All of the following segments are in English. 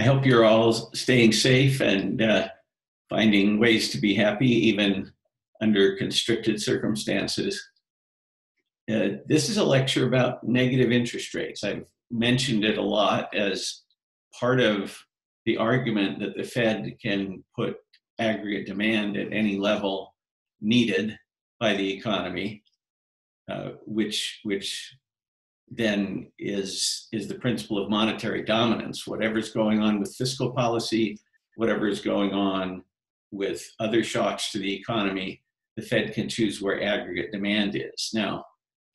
I hope you're all staying safe and uh, finding ways to be happy, even under constricted circumstances. Uh, this is a lecture about negative interest rates. I've mentioned it a lot as part of the argument that the Fed can put aggregate demand at any level needed by the economy, uh, which which then is is the principle of monetary dominance. Whatever's going on with fiscal policy, whatever is going on with other shocks to the economy, the Fed can choose where aggregate demand is. Now,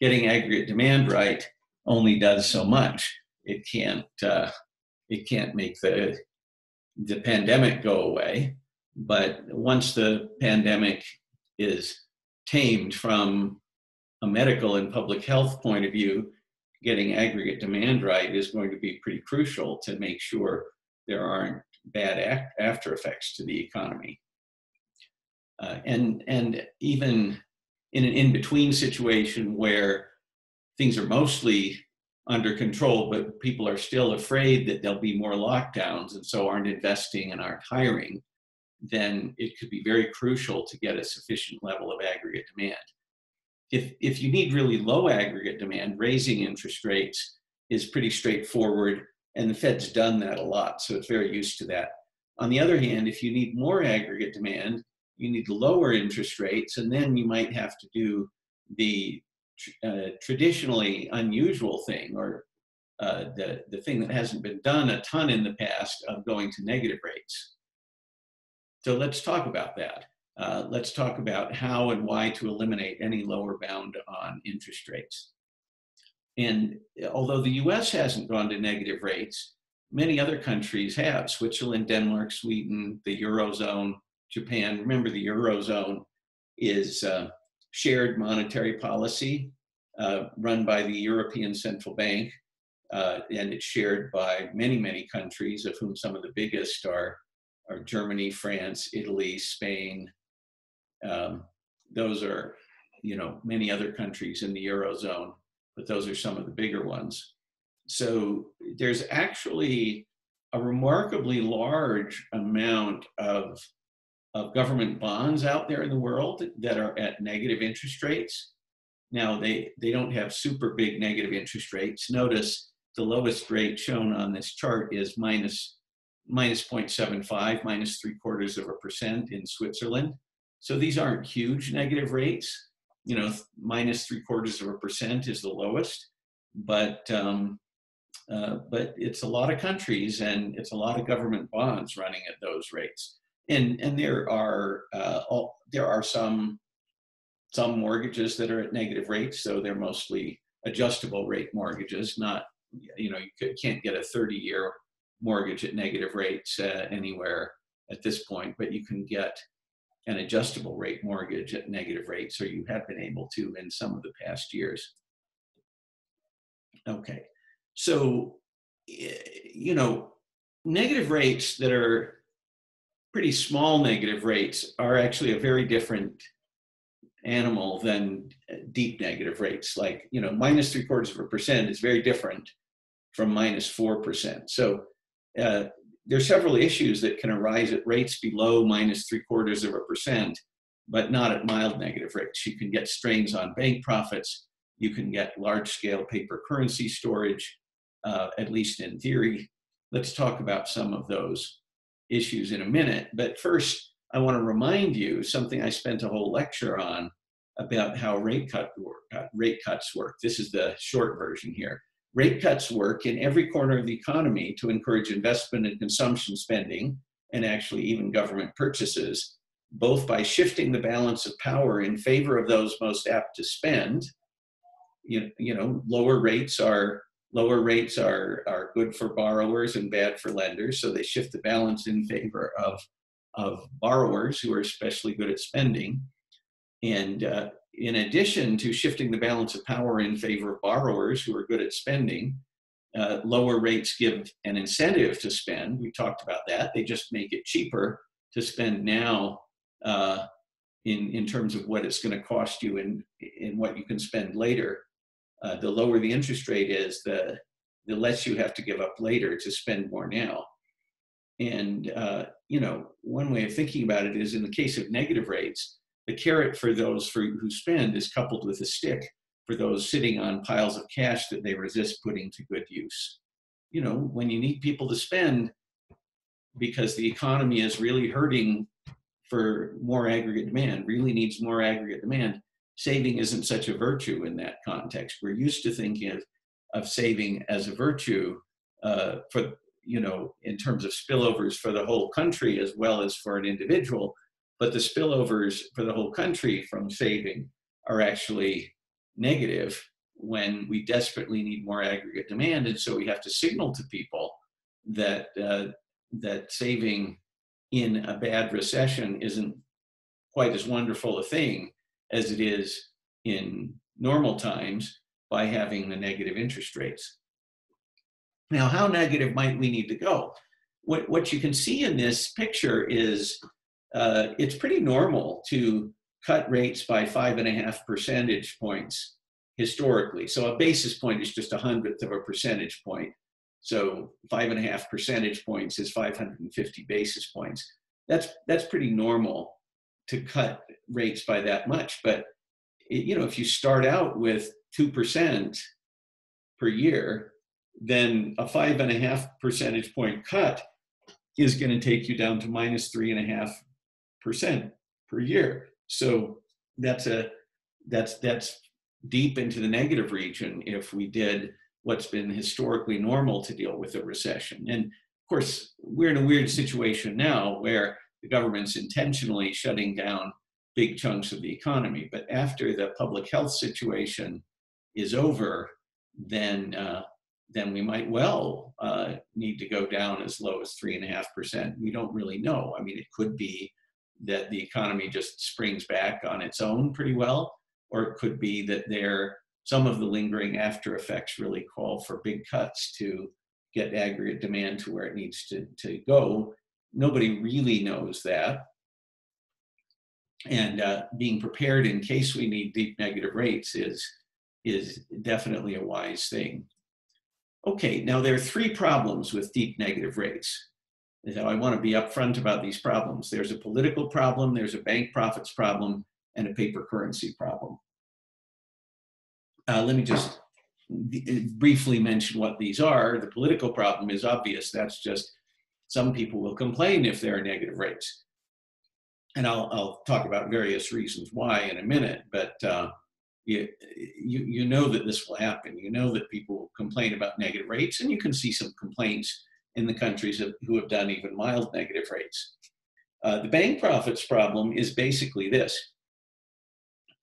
getting aggregate demand right only does so much. It can't uh, it can't make the the pandemic go away. But once the pandemic is tamed from a medical and public health point of view, getting aggregate demand right is going to be pretty crucial to make sure there aren't bad after effects to the economy. Uh, and, and even in an in between situation where things are mostly under control, but people are still afraid that there'll be more lockdowns and so aren't investing and aren't hiring, then it could be very crucial to get a sufficient level of aggregate demand. If, if you need really low aggregate demand, raising interest rates is pretty straightforward, and the Fed's done that a lot, so it's very used to that. On the other hand, if you need more aggregate demand, you need lower interest rates, and then you might have to do the uh, traditionally unusual thing or uh, the, the thing that hasn't been done a ton in the past of going to negative rates. So let's talk about that. Uh, let's talk about how and why to eliminate any lower bound on interest rates. And although the US hasn't gone to negative rates, many other countries have Switzerland, Denmark, Sweden, the Eurozone, Japan. Remember, the Eurozone is uh, shared monetary policy uh, run by the European Central Bank, uh, and it's shared by many, many countries, of whom some of the biggest are, are Germany, France, Italy, Spain. Um, those are, you know, many other countries in the Eurozone, but those are some of the bigger ones. So there's actually a remarkably large amount of of government bonds out there in the world that are at negative interest rates. Now, they, they don't have super big negative interest rates. Notice the lowest rate shown on this chart is minus, minus 0.75, minus three quarters of a percent in Switzerland. So these aren't huge negative rates. You know, minus three quarters of a percent is the lowest, but um, uh, but it's a lot of countries and it's a lot of government bonds running at those rates and and there are uh, all, there are some some mortgages that are at negative rates, so they're mostly adjustable rate mortgages. Not you know you can't get a 30 year mortgage at negative rates uh, anywhere at this point, but you can get an adjustable rate mortgage at negative rates, or you have been able to in some of the past years. Okay, so you know negative rates that are pretty small negative rates are actually a very different animal than deep negative rates. Like, you know, minus three quarters of a percent is very different from minus 4%. So uh, there are several issues that can arise at rates below minus three quarters of a percent, but not at mild negative rates. You can get strains on bank profits. You can get large scale paper currency storage, uh, at least in theory. Let's talk about some of those issues in a minute. But first, I want to remind you something I spent a whole lecture on about how rate, cut work, uh, rate cuts work. This is the short version here. Rate cuts work in every corner of the economy to encourage investment and consumption spending, and actually even government purchases, both by shifting the balance of power in favor of those most apt to spend. You, you know, lower rates are lower rates are, are good for borrowers and bad for lenders, so they shift the balance in favor of, of borrowers who are especially good at spending. And uh, in addition to shifting the balance of power in favor of borrowers who are good at spending, uh, lower rates give an incentive to spend. We talked about that. They just make it cheaper to spend now uh, in, in terms of what it's going to cost you and in what you can spend later uh, the lower the interest rate is, the, the less you have to give up later to spend more now. And, uh, you know, one way of thinking about it is in the case of negative rates, the carrot for those for, who spend is coupled with a stick for those sitting on piles of cash that they resist putting to good use. You know, when you need people to spend because the economy is really hurting for more aggregate demand, really needs more aggregate demand, saving isn't such a virtue in that context. We're used to thinking of, of saving as a virtue uh, for, you know, in terms of spillovers for the whole country as well as for an individual. But the spillovers for the whole country from saving are actually negative when we desperately need more aggregate demand. And so we have to signal to people that, uh, that saving in a bad recession isn't quite as wonderful a thing as it is in normal times by having the negative interest rates. Now, how negative might we need to go? What, what you can see in this picture is uh, it's pretty normal to cut rates by five and a half percentage points historically. So a basis point is just a hundredth of a percentage point. So five and a half percentage points is 550 basis points. That's that's pretty normal to cut rates by that much. But it, you know, if you start out with two percent per year, then a five and a half percentage point cut is going to take you down to minus three and a half percent per year. So that's a that's that's deep into the negative region if we did what's been historically normal to deal with a recession. And of course, we're in a weird situation now where the government's intentionally shutting down big chunks of the economy. But after the public health situation is over, then uh, then we might well uh, need to go down as low as three and a half percent. We don't really know. I mean, it could be that the economy just springs back on its own pretty well, or it could be that there some of the lingering after effects really call for big cuts to get aggregate demand to where it needs to, to go. Nobody really knows that. And uh, being prepared in case we need deep negative rates is, is definitely a wise thing. Okay, now there are three problems with deep negative rates. So I want to be upfront about these problems. There's a political problem, there's a bank profits problem, and a paper currency problem. Uh, let me just briefly mention what these are. The political problem is obvious. That's just some people will complain if there are negative rates. And I'll, I'll talk about various reasons why in a minute, but uh, you, you, you know that this will happen. You know that people complain about negative rates, and you can see some complaints in the countries who have done even mild negative rates. Uh, the bank profits problem is basically this.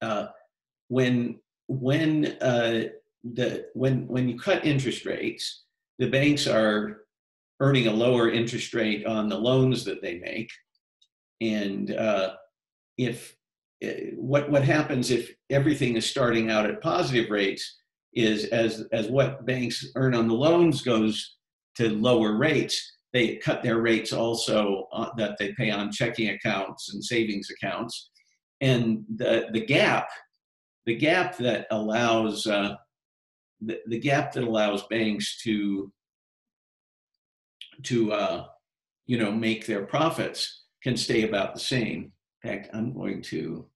Uh, when when uh, the when when you cut interest rates, the banks are earning a lower interest rate on the loans that they make, and uh, if uh, what what happens if everything is starting out at positive rates is as as what banks earn on the loans goes to lower rates, they cut their rates also uh, that they pay on checking accounts and savings accounts, and the the gap the gap that allows uh, the, the gap that allows banks to to uh, you know make their profits can stay about the same. In fact, I'm going to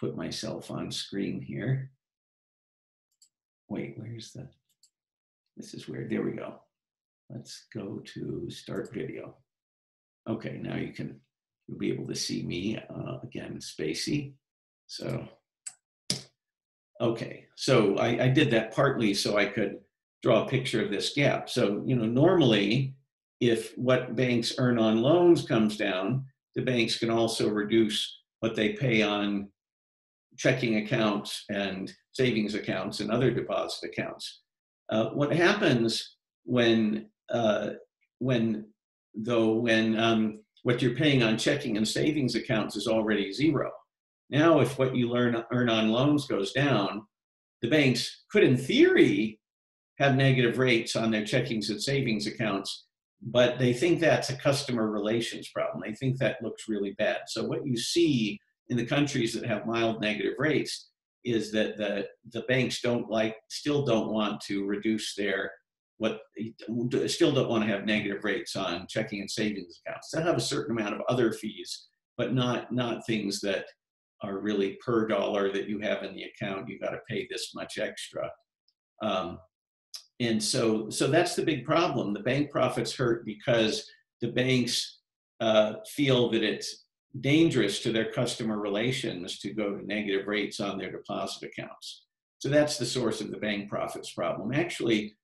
put myself on screen here. Wait, where's the? This is weird. There we go. Let's go to start video. Okay, now you can you'll be able to see me uh, again, Spacey. So Okay, so I, I did that partly so I could draw a picture of this gap. So, you know, normally if what banks earn on loans comes down, the banks can also reduce what they pay on checking accounts and savings accounts and other deposit accounts. Uh, what happens when, uh, when though, when um, what you're paying on checking and savings accounts is already zero? Now, if what you learn, earn on loans goes down, the banks could, in theory, have negative rates on their checkings and savings accounts, but they think that's a customer relations problem. They think that looks really bad. So, what you see in the countries that have mild negative rates is that the, the banks don't like, still don't want to reduce their what still don't want to have negative rates on checking and savings accounts. They'll have a certain amount of other fees, but not not things that are really per dollar that you have in the account. You got to pay this much extra. Um, and so so that's the big problem. The bank profits hurt because the banks uh, feel that it's dangerous to their customer relations to go to negative rates on their deposit accounts. So that's the source of the bank profits problem. Actually,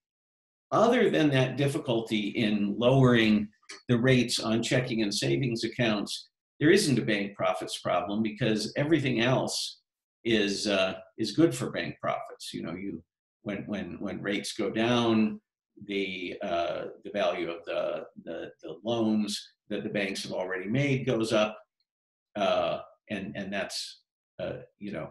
other than that difficulty in lowering the rates on checking and savings accounts, there isn't a bank profits problem because everything else is uh, is good for bank profits. You know, you when when when rates go down, the uh, the value of the, the, the loans that the banks have already made goes up, uh, and and that's uh, you know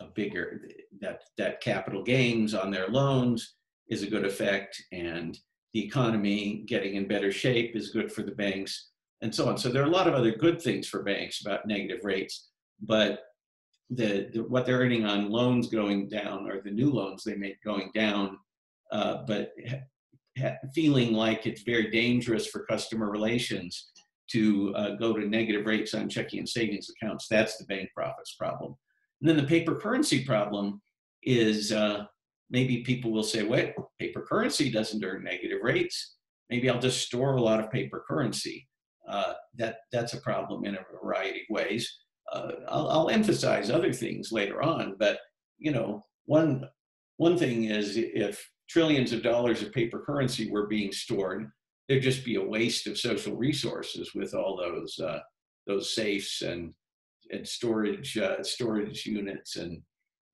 a bigger that that capital gains on their loans is a good effect, and the economy getting in better shape is good for the banks, and so on. So there are a lot of other good things for banks about negative rates, but the, the what they're earning on loans going down or the new loans they make going down, uh, but feeling like it's very dangerous for customer relations to uh, go to negative rates on checking and savings accounts. That's the bank profits problem. And then the paper currency problem is uh, maybe people will say, wait, paper currency doesn't earn negative rates. Maybe I'll just store a lot of paper currency. Uh, that, that's a problem in a variety of ways. Uh, I'll, I'll emphasize other things later on, but you know, one, one thing is if trillions of dollars of paper currency were being stored, there'd just be a waste of social resources with all those uh, those safes and and storage uh, storage units and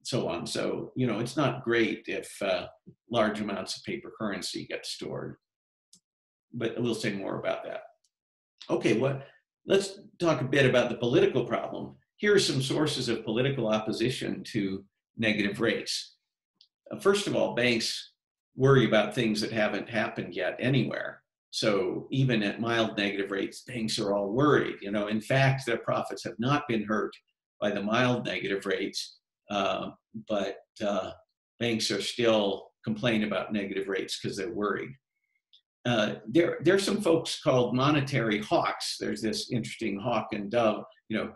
so on. So you know, it's not great if uh, large amounts of paper currency get stored. But we'll say more about that. Okay, what? Let's talk a bit about the political problem. Here are some sources of political opposition to negative rates. Uh, first of all, banks worry about things that haven't happened yet anywhere. So even at mild negative rates, banks are all worried. You know, in fact, their profits have not been hurt by the mild negative rates, uh, but uh, banks are still complaining about negative rates because they're worried. Uh, there, there are some folks called monetary hawks. There's this interesting hawk and dove. You know,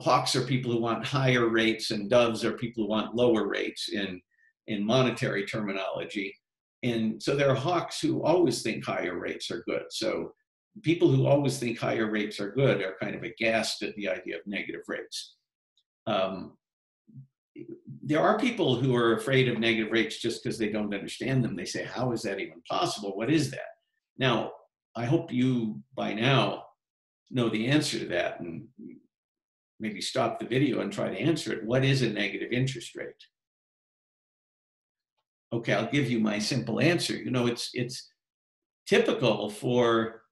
hawks are people who want higher rates, and doves are people who want lower rates in in monetary terminology. And so there are hawks who always think higher rates are good. So people who always think higher rates are good are kind of aghast at the idea of negative rates. Um, there are people who are afraid of negative rates just because they don't understand them. They say, How is that even possible? What is that? Now, I hope you by now know the answer to that and maybe stop the video and try to answer it. What is a negative interest rate? Okay, I'll give you my simple answer. You know, it's it's typical for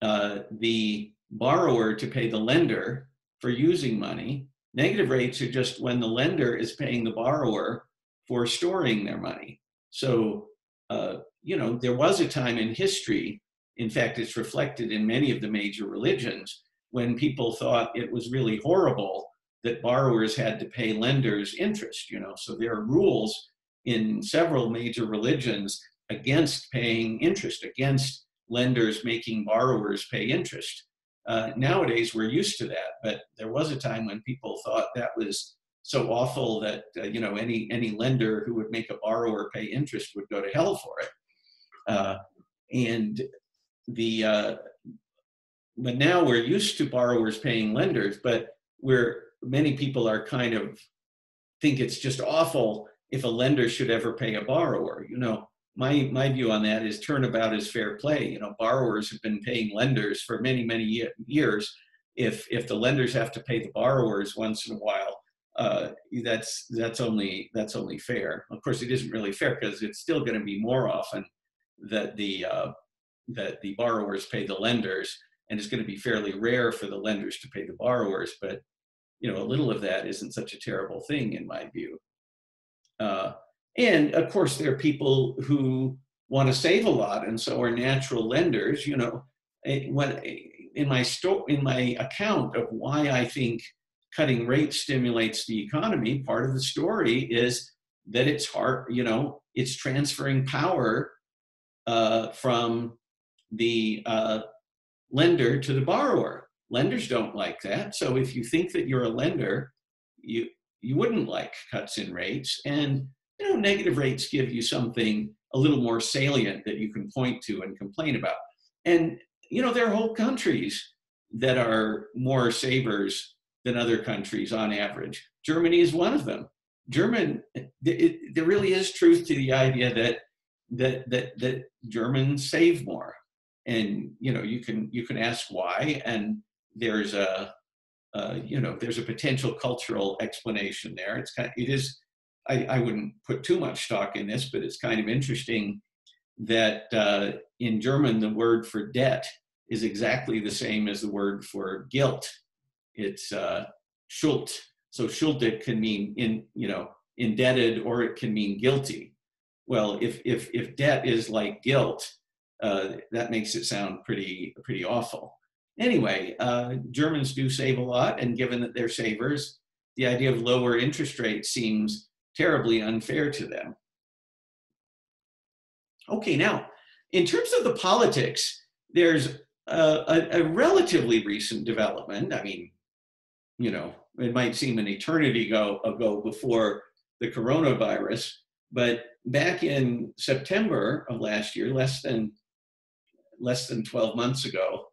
uh, the borrower to pay the lender for using money. Negative rates are just when the lender is paying the borrower for storing their money. So, uh, you know, there was a time in history, in fact, it's reflected in many of the major religions, when people thought it was really horrible that borrowers had to pay lenders interest, you know. So there are rules in several major religions against paying interest, against lenders making borrowers pay interest. Uh, nowadays, we're used to that, but there was a time when people thought that was so awful that uh, you know any any lender who would make a borrower pay interest would go to hell for it. Uh, and the uh, but now we're used to borrowers paying lenders, but we're many people are kind of think it's just awful if a lender should ever pay a borrower. You know, my my view on that is turnabout is fair play. You know, borrowers have been paying lenders for many many years. If if the lenders have to pay the borrowers once in a while, uh, that's that's only that's only fair. Of course, it isn't really fair because it's still going to be more often that the uh, that the borrowers pay the lenders, and it's going to be fairly rare for the lenders to pay the borrowers. But you know, a little of that isn't such a terrible thing in my view. Uh, and of course, there are people who want to save a lot, and so are natural lenders. You know, eh, when eh, in my sto- in my account of why I think cutting rates stimulates the economy, part of the story is that it's hard. You know, it's transferring power uh, from the uh, lender to the borrower. Lenders don't like that. So if you think that you're a lender, you you wouldn't like cuts in rates. And you know, negative rates give you something a little more salient that you can point to and complain about. And you know, there are whole countries that are more savers than other countries on average. Germany is one of them. German, it, it, there really is truth to the idea that that that that Germans save more, and you know you can you can ask why, and there's a uh, you know there's a potential cultural explanation there. It's kind of, it is I, I wouldn't put too much stock in this, but it's kind of interesting that uh, in German the word for debt is exactly the same as the word for guilt. It's uh, Schuld. So schuldig can mean in you know indebted or it can mean guilty. Well, if if if debt is like guilt, uh, that makes it sound pretty pretty awful. Anyway, uh, Germans do save a lot, and given that they're savers, the idea of lower interest rates seems terribly unfair to them. Okay, now in terms of the politics, there's a, a, relatively recent development. I mean, you know, it might seem an eternity ago, ago before the coronavirus, but back in September of last year, less than less than 12 months ago,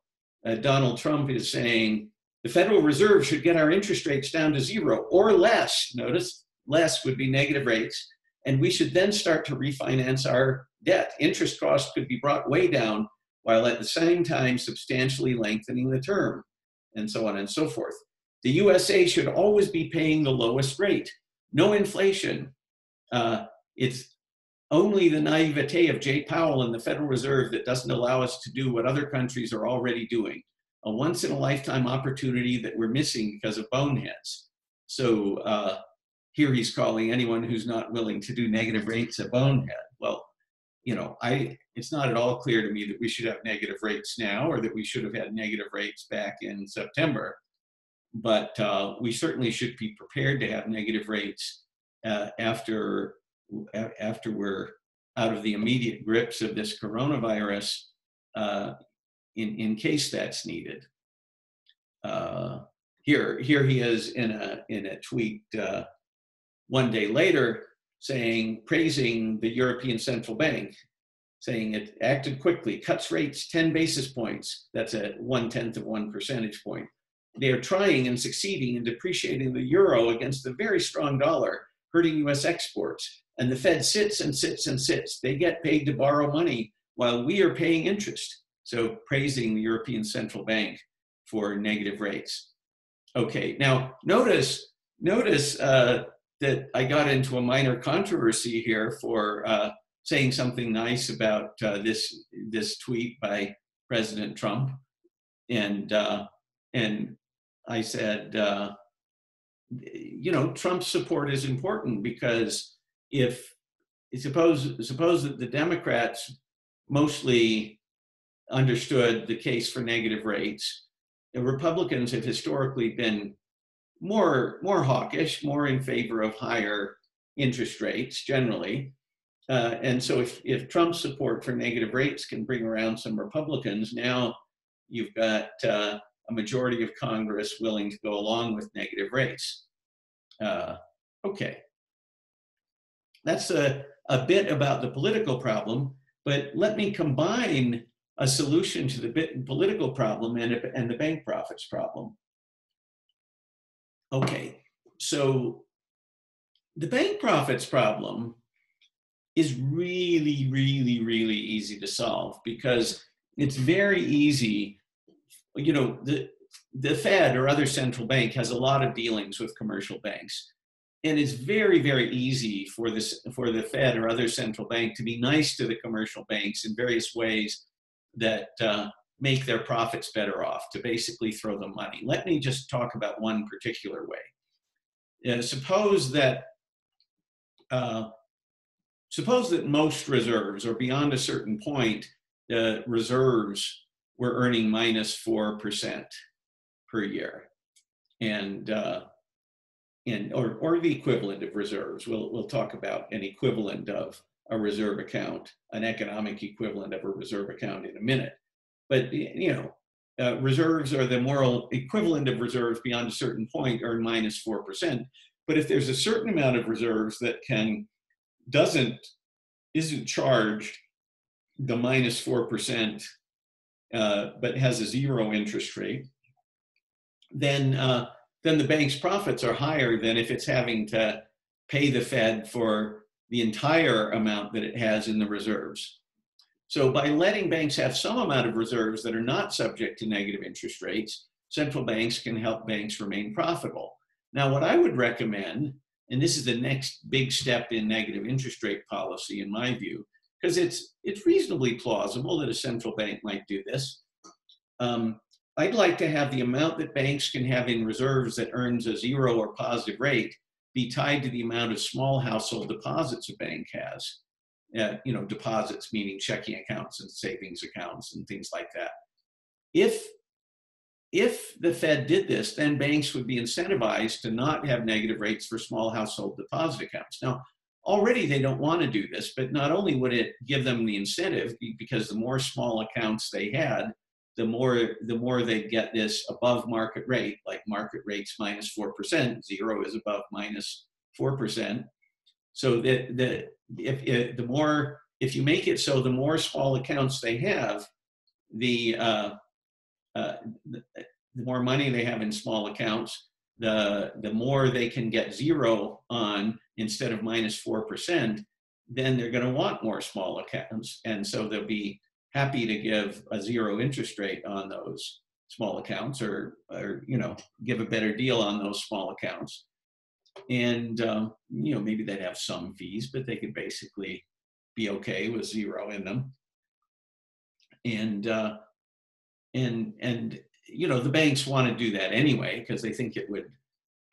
uh, Donald Trump is saying the Federal Reserve should get our interest rates down to zero or less. Notice less would be negative rates, and we should then start to refinance our debt. Interest costs could be brought way down while at the same time substantially lengthening the term, and so on and so forth. The USA should always be paying the lowest rate. No inflation. Uh, it's only the naivete of Jay Powell and the Federal Reserve that doesn't allow us to do what other countries are already doing. A once in a lifetime opportunity that we're missing because of boneheads. So uh, here he's calling anyone who's not willing to do negative rates a bonehead. Well, you know, I it's not at all clear to me that we should have negative rates now or that we should have had negative rates back in September. But uh, we certainly should be prepared to have negative rates uh, after after we're out of the immediate grips of this coronavirus, uh, in in case that's needed. Uh, here here he is in a in a tweet uh, one day later saying, praising the European Central Bank, saying it acted quickly, cuts rates 10 basis points. That's a one tenth of one percentage point. They are trying and succeeding in depreciating the euro against the very strong dollar, hurting US exports. And the Fed sits and sits and sits. They get paid to borrow money while we are paying interest. So praising the European Central Bank for negative rates. Okay, now notice, notice uh, that I got into a minor controversy here for uh, saying something nice about uh, this this tweet by President Trump, and uh, and I said, uh, you know, Trump's support is important because if suppose suppose that the Democrats mostly understood the case for negative rates, the Republicans have historically been more more hawkish, more in favor of higher interest rates generally. Uh, and so if, if Trump's support for negative rates can bring around some Republicans, now you've got uh, a majority of Congress willing to go along with negative rates. Uh, okay. That's a, a bit about the political problem, but let me combine a solution to the bit, political problem and, and the bank profits problem. Okay, so the bank profits problem is really, really, really easy to solve because it's very easy. You know, the the Fed or other central bank has a lot of dealings with commercial banks. And it's very, very easy for this for the Fed or other central bank to be nice to the commercial banks in various ways that uh, make their profits better off to basically throw them money. Let me just talk about one particular way. Uh, suppose that uh, suppose that most reserves, or beyond a certain point, the reserves were earning minus four percent per year, and uh, and or or the equivalent of reserves. We'll we'll talk about an equivalent of a reserve account, an economic equivalent of a reserve account in a minute. But, you know, uh, reserves are the moral equivalent of reserves beyond a certain point earn minus 4%. But if there's a certain amount of reserves that can, doesn't, isn't charged the minus 4%, uh, but has a zero interest rate, then, uh, then the bank's profits are higher than if it's having to pay the Fed for the entire amount that it has in the reserves. So by letting banks have some amount of reserves that are not subject to negative interest rates, central banks can help banks remain profitable. Now, what I would recommend, and this is the next big step in negative interest rate policy, in my view, because it's it's reasonably plausible that a central bank might do this. Um, I'd like to have the amount that banks can have in reserves that earns a zero or positive rate be tied to the amount of small household deposits a bank has. Uh, you know, deposits meaning checking accounts and savings accounts and things like that. If if the Fed did this, then banks would be incentivized to not have negative rates for small household deposit accounts. Now, already they don't want to do this, but not only would it give them the incentive because the more small accounts they had, the more the more they get this above market rate, like market rates minus four percent, zero is above minus four percent. So that the if, if, the more if you make it so the more small accounts they have, the uh, uh, the, the more money they have in small accounts, the the more they can get zero on instead of minus four percent. Then they're going to want more small accounts, and so they'll be happy to give a zero interest rate on those small accounts or, or you know, give a better deal on those small accounts. And, um, you know, maybe they'd have some fees, but they could basically be okay with zero in them. And, uh, and, and, you know, the banks want to do that anyway because they think it would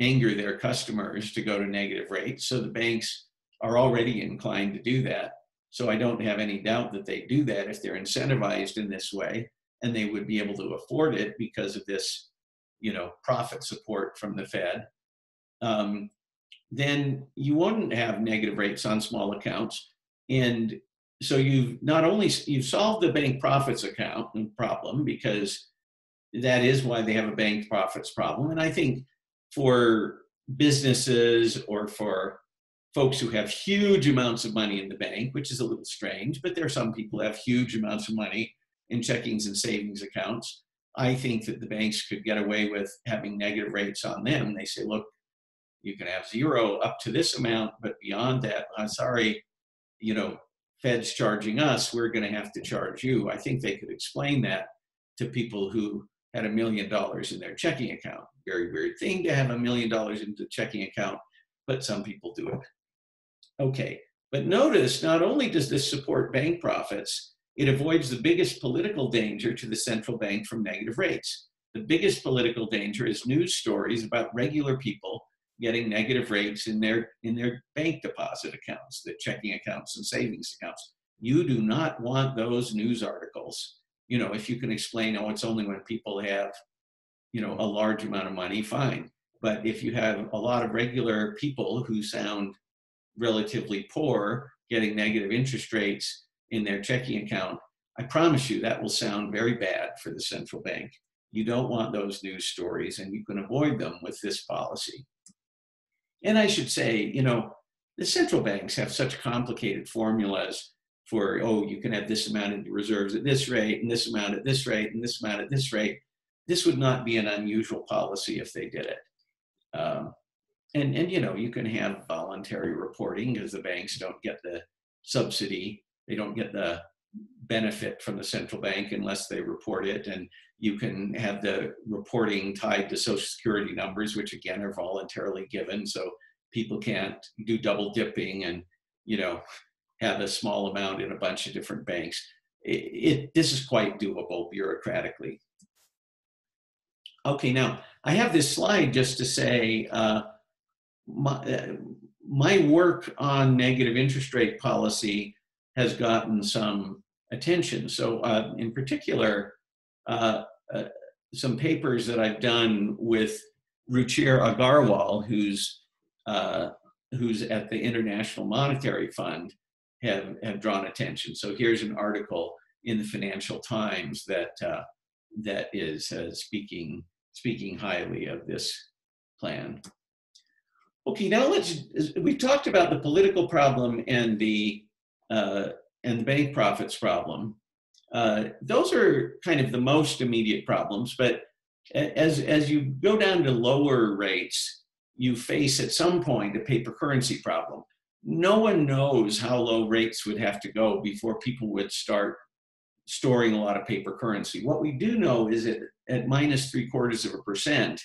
anger their customers to go to negative rates. So the banks are already inclined to do that. So I don't have any doubt that they do that if they're incentivized in this way, and they would be able to afford it because of this, you know, profit support from the Fed. Um, then you wouldn't have negative rates on small accounts, and so you've not only you've solved the bank profits account problem because that is why they have a bank profits problem, and I think for businesses or for folks who have huge amounts of money in the bank, which is a little strange, but there are some people who have huge amounts of money in checkings and savings accounts. I think that the banks could get away with having negative rates on them. They say, look, you can have zero up to this amount, but beyond that, I'm sorry, you know, Fed's charging us, we're going to have to charge you. I think they could explain that to people who had a million dollars in their checking account. Very weird thing to have a million dollars in the checking account, but some people do it. Okay, but notice not only does this support bank profits, it avoids the biggest political danger to the central bank from negative rates. The biggest political danger is news stories about regular people getting negative rates in their in their bank deposit accounts, the checking accounts and savings accounts. You do not want those news articles. You know, if you can explain, oh, it's only when people have, you know, a large amount of money, fine. But if you have a lot of regular people who sound relatively poor getting negative interest rates in their checking account, I promise you that will sound very bad for the central bank. You don't want those news stories, and you can avoid them with this policy. And I should say, you know, the central banks have such complicated formulas for, oh, you can have this amount in reserves at this rate, and this amount at this rate, and this amount at this rate. This would not be an unusual policy if they did it. Um, and and you know you can have voluntary reporting because the banks don't get the subsidy they don't get the benefit from the central bank unless they report it and you can have the reporting tied to social security numbers which again are voluntarily given so people can't do double dipping and you know have a small amount in a bunch of different banks it, it this is quite doable bureaucratically okay now i have this slide just to say uh, my, uh, my work on negative interest rate policy has gotten some attention. So, uh, in particular, uh, uh, some papers that I've done with Ruchir Agarwal, who's uh, who's at the International Monetary Fund, have, have drawn attention. So here's an article in the Financial Times that uh, that is uh, speaking speaking highly of this plan. Okay, now let's. We've talked about the political problem and the uh, and the bank profits problem. Uh, those are kind of the most immediate problems, but as as you go down to lower rates, you face at some point a paper currency problem. No one knows how low rates would have to go before people would start storing a lot of paper currency. What we do know is that at minus three quarters of a percent,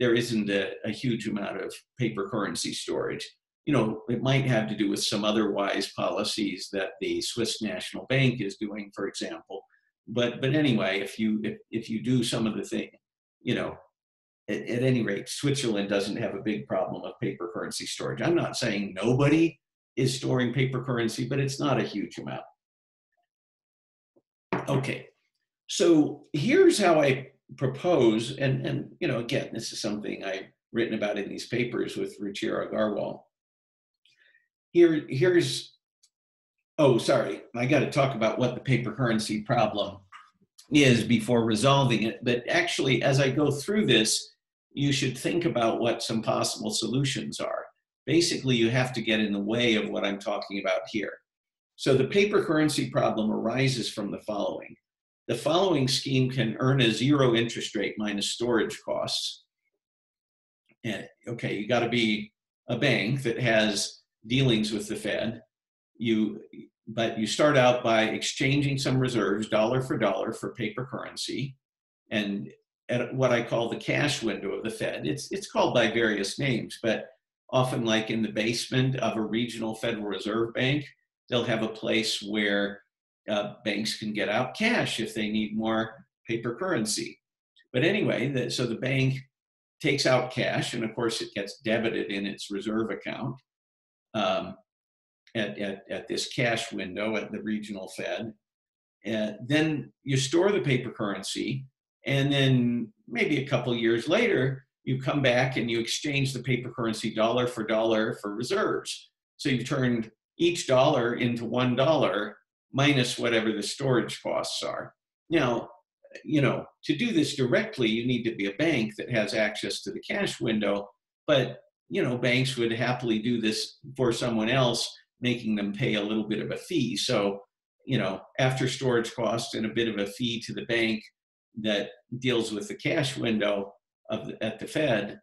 there isn't a, a, huge amount of paper currency storage. You know, it might have to do with some other wise policies that the Swiss National Bank is doing, for example. But but anyway, if you if, if you do some of the thing, you know, at, at any rate, Switzerland doesn't have a big problem of paper currency storage. I'm not saying nobody is storing paper currency, but it's not a huge amount. Okay, so here's how I propose, and, and you know, again, this is something I've written about in these papers with Ruchir Agarwal. Here, here's, oh, sorry, I got to talk about what the paper currency problem is before resolving it. But actually, as I go through this, you should think about what some possible solutions are. Basically, you have to get in the way of what I'm talking about here. So the paper currency problem arises from the following. The following scheme can earn a zero interest rate minus storage costs. And okay, you got to be a bank that has dealings with the Fed. You, but you start out by exchanging some reserves dollar for dollar for paper currency, and at what I call the cash window of the Fed. It's it's called by various names, but often like in the basement of a regional Federal Reserve Bank, they'll have a place where uh, banks can get out cash if they need more paper currency. But anyway, the, so the bank takes out cash, and of course it gets debited in its reserve account um, at, at, at this cash window at the regional Fed. And then you store the paper currency, and then maybe a couple years later, you come back and you exchange the paper currency dollar for dollar for reserves. So you've turned each dollar into one dollar minus whatever the storage costs are. Now, you know, to do this directly, you need to be a bank that has access to the cash window, but you know, banks would happily do this for someone else, making them pay a little bit of a fee. So, you know, after storage costs and a bit of a fee to the bank that deals with the cash window of the, at the Fed,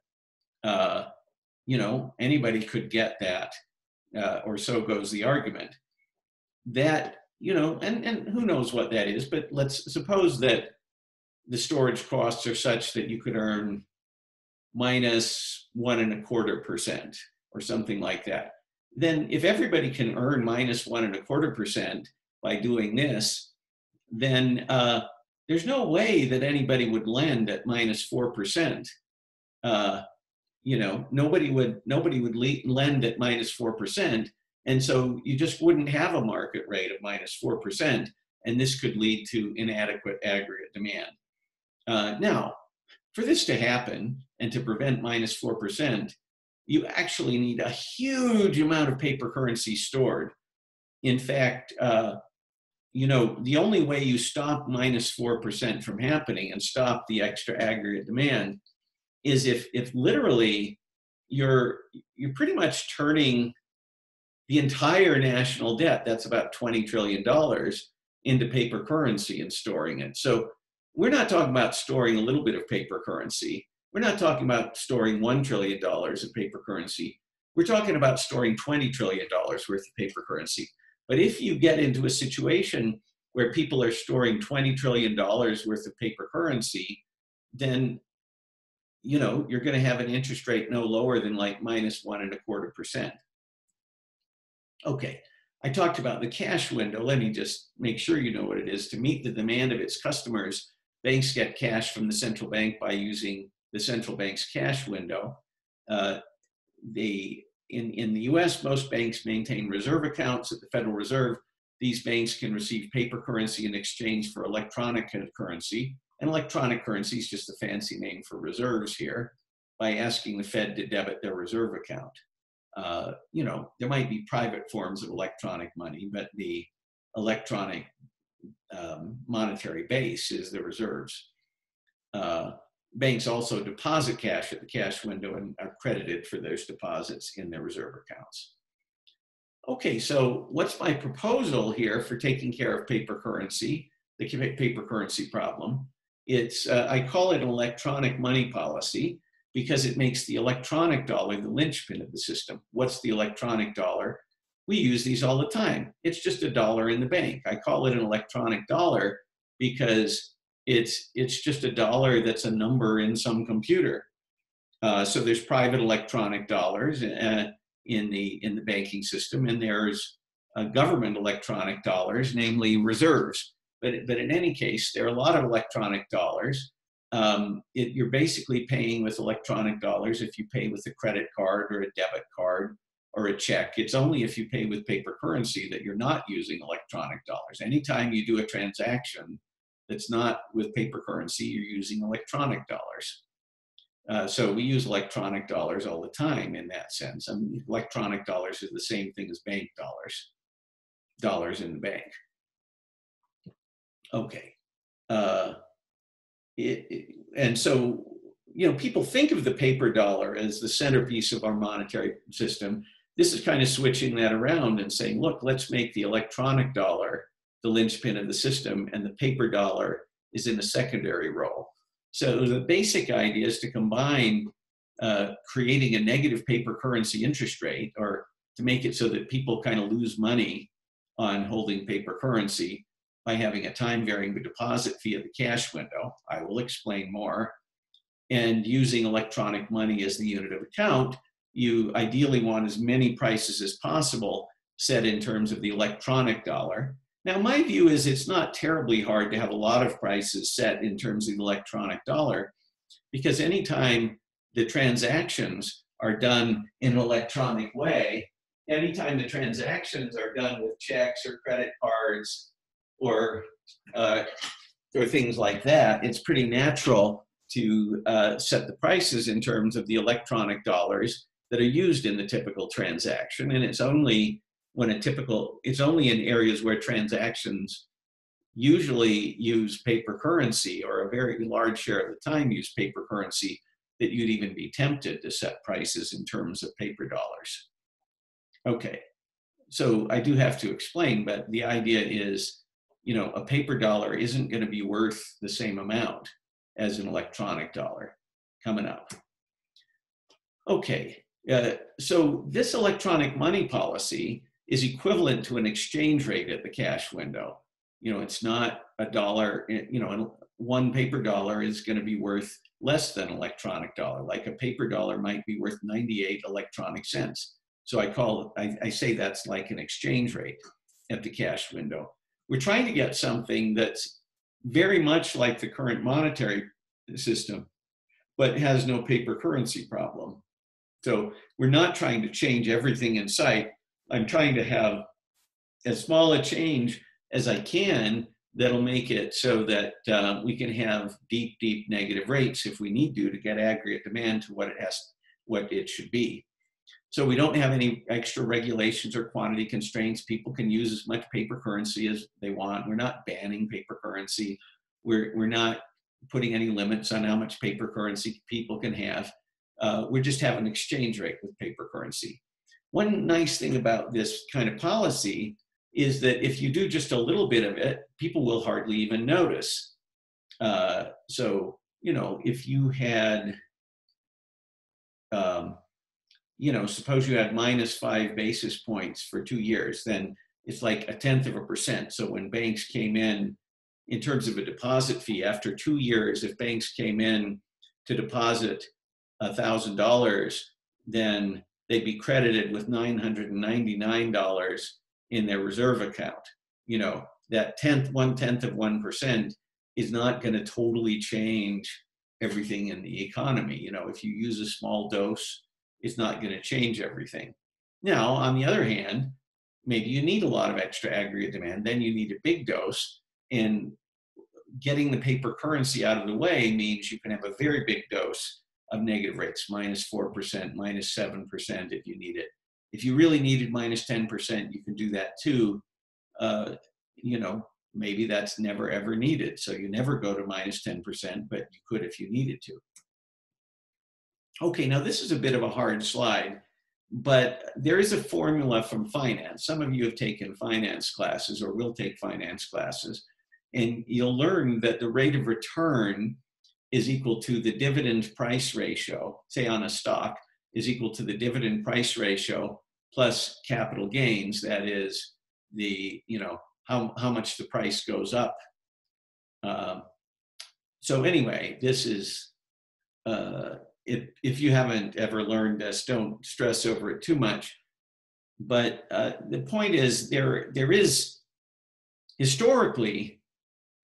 uh, you know, anybody could get that, uh, or so goes the argument. That you know, and, and who knows what that is, but let's suppose that the storage costs are such that you could earn minus one and a quarter percent or something like that. Then if everybody can earn minus one and a quarter percent by doing this, then uh, there's no way that anybody would lend at minus four percent. Uh, you know, nobody would nobody would le- lend at minus four percent and so you just wouldn't have a market rate of 4%, and this could lead to inadequate aggregate demand. Uh, now, for this to happen and to prevent minus 4%, you actually need a huge amount of paper currency stored. In fact, uh, you know, the only way you stop minus 4% from happening and stop the extra aggregate demand is if, if literally you're, you're pretty much turning the entire national debt, that's about $20 trillion, into paper currency and storing it. So we're not talking about storing a little bit of paper currency. We're not talking about storing $1 trillion of paper currency. We're talking about storing $20 trillion worth of paper currency. But if you get into a situation where people are storing $20 trillion worth of paper currency, then you know you're going to have an interest rate no lower than like minus one and a quarter percent. Okay, I talked about the cash window. Let me just make sure you know what it is. To meet the demand of its customers, banks get cash from the central bank by using the central bank's cash window. Uh, in, in the US, most banks maintain reserve accounts at the Federal Reserve. These banks can receive paper currency in exchange for electronic currency. And electronic currency is just a fancy name for reserves here by asking the Fed to debit their reserve account. uh, you know, there might be private forms of electronic money, but the electronic um, monetary base is the reserves. Uh, banks also deposit cash at the cash window and are credited for those deposits in their reserve accounts. Okay, so what's my proposal here for taking care of paper currency, the paper currency problem? It's, uh, I call it an electronic money policy because it makes the electronic dollar the linchpin of the system. What's the electronic dollar? We use these all the time. It's just a dollar in the bank. I call it an electronic dollar because it's, it's just a dollar that's a number in some computer. Uh, so there's private electronic dollars uh, in, the, in the banking system, and there's uh, government electronic dollars, namely reserves. But, but in any case, there are a lot of electronic dollars. Um, it, you're basically paying with electronic dollars if you pay with a credit card or a debit card or a check. It's only if you pay with paper currency that you're not using electronic dollars. Anytime you do a transaction that's not with paper currency, you're using electronic dollars. Uh, so we use electronic dollars all the time in that sense. I mean, electronic dollars is the same thing as bank dollars, dollars in the bank. Okay. Uh, it, it, and so, you know, people think of the paper dollar as the centerpiece of our monetary system. This is kind of switching that around and saying, look, let's make the electronic dollar the linchpin of the system, and the paper dollar is in a secondary role. So the basic idea is to combine uh, creating a negative paper currency interest rate, or to make it so that people kind of lose money on holding paper currency by having a time varying deposit fee at the cash window. I will explain more. And using electronic money as the unit of account, you ideally want as many prices as possible set in terms of the electronic dollar. Now, my view is it's not terribly hard to have a lot of prices set in terms of the electronic dollar because anytime the transactions are done in an electronic way, anytime the transactions are done with checks or credit cards or, uh, or things like that, it's pretty natural to uh, set the prices in terms of the electronic dollars that are used in the typical transaction. And it's only when a typical, it's only in areas where transactions usually use paper currency or a very large share of the time use paper currency that you'd even be tempted to set prices in terms of paper dollars. Okay, so I do have to explain, but the idea is, you know, a paper dollar isn't going to be worth the same amount as an electronic dollar coming up. Okay, uh, so this electronic money policy is equivalent to an exchange rate at the cash window. You know, it's not a dollar, eh, you know, one paper dollar is going to be worth less than electronic dollar. Like a paper dollar might be worth 98 electronic cents. So I call I, I say that's like an exchange rate at the cash window. We're trying to get something that's very much like the current monetary system, but has no paper currency problem. So we're not trying to change everything in sight. I'm trying to have as small a change as I can that'll make it so that uh, we can have deep, deep negative rates if we need to to get aggregate demand to what it has, what it should be. So we don't have any extra regulations or quantity constraints. People can use as much paper currency as they want. We're not banning paper currency. We're, we're not putting any limits on how much paper currency people can have. Uh, we just have an exchange rate with paper currency. One nice thing about this kind of policy is that if you do just a little bit of it, people will hardly even notice. Uh, so, you know, if you had, um, you know, suppose you had minus five basis points for two years, then it's like a tenth of a percent. So when banks came in, in terms of a deposit fee, after two years, if banks came in to deposit $1,000, then they'd be credited with $999 in their reserve account. You know, that tenth, one tenth of 1% is not going to totally change everything in the economy. You know, if you use a small dose, it's not going to change everything. Now, on the other hand, maybe you need a lot of extra aggregate demand, then you need a big dose. And getting the paper currency out of the way means you can have a very big dose of negative rates, minus 4%, minus 7% if you need it, If you really needed minus 10%, you can do that too. Uh, you know, maybe that's never ever needed. So you never go to minus 10%, but you could if you needed to. Okay, now this is a bit of a hard slide, but there is a formula from finance. Some of you have taken finance classes or will take finance classes, and you'll learn that the rate of return is equal to the dividend price ratio, say on a stock, is equal to the dividend price ratio plus capital gains. That is the, you know, how, how much the price goes up. Uh, so anyway, this is, uh, if, if you haven't ever learned this, don't stress over it too much. But uh, the point is there, there is historically,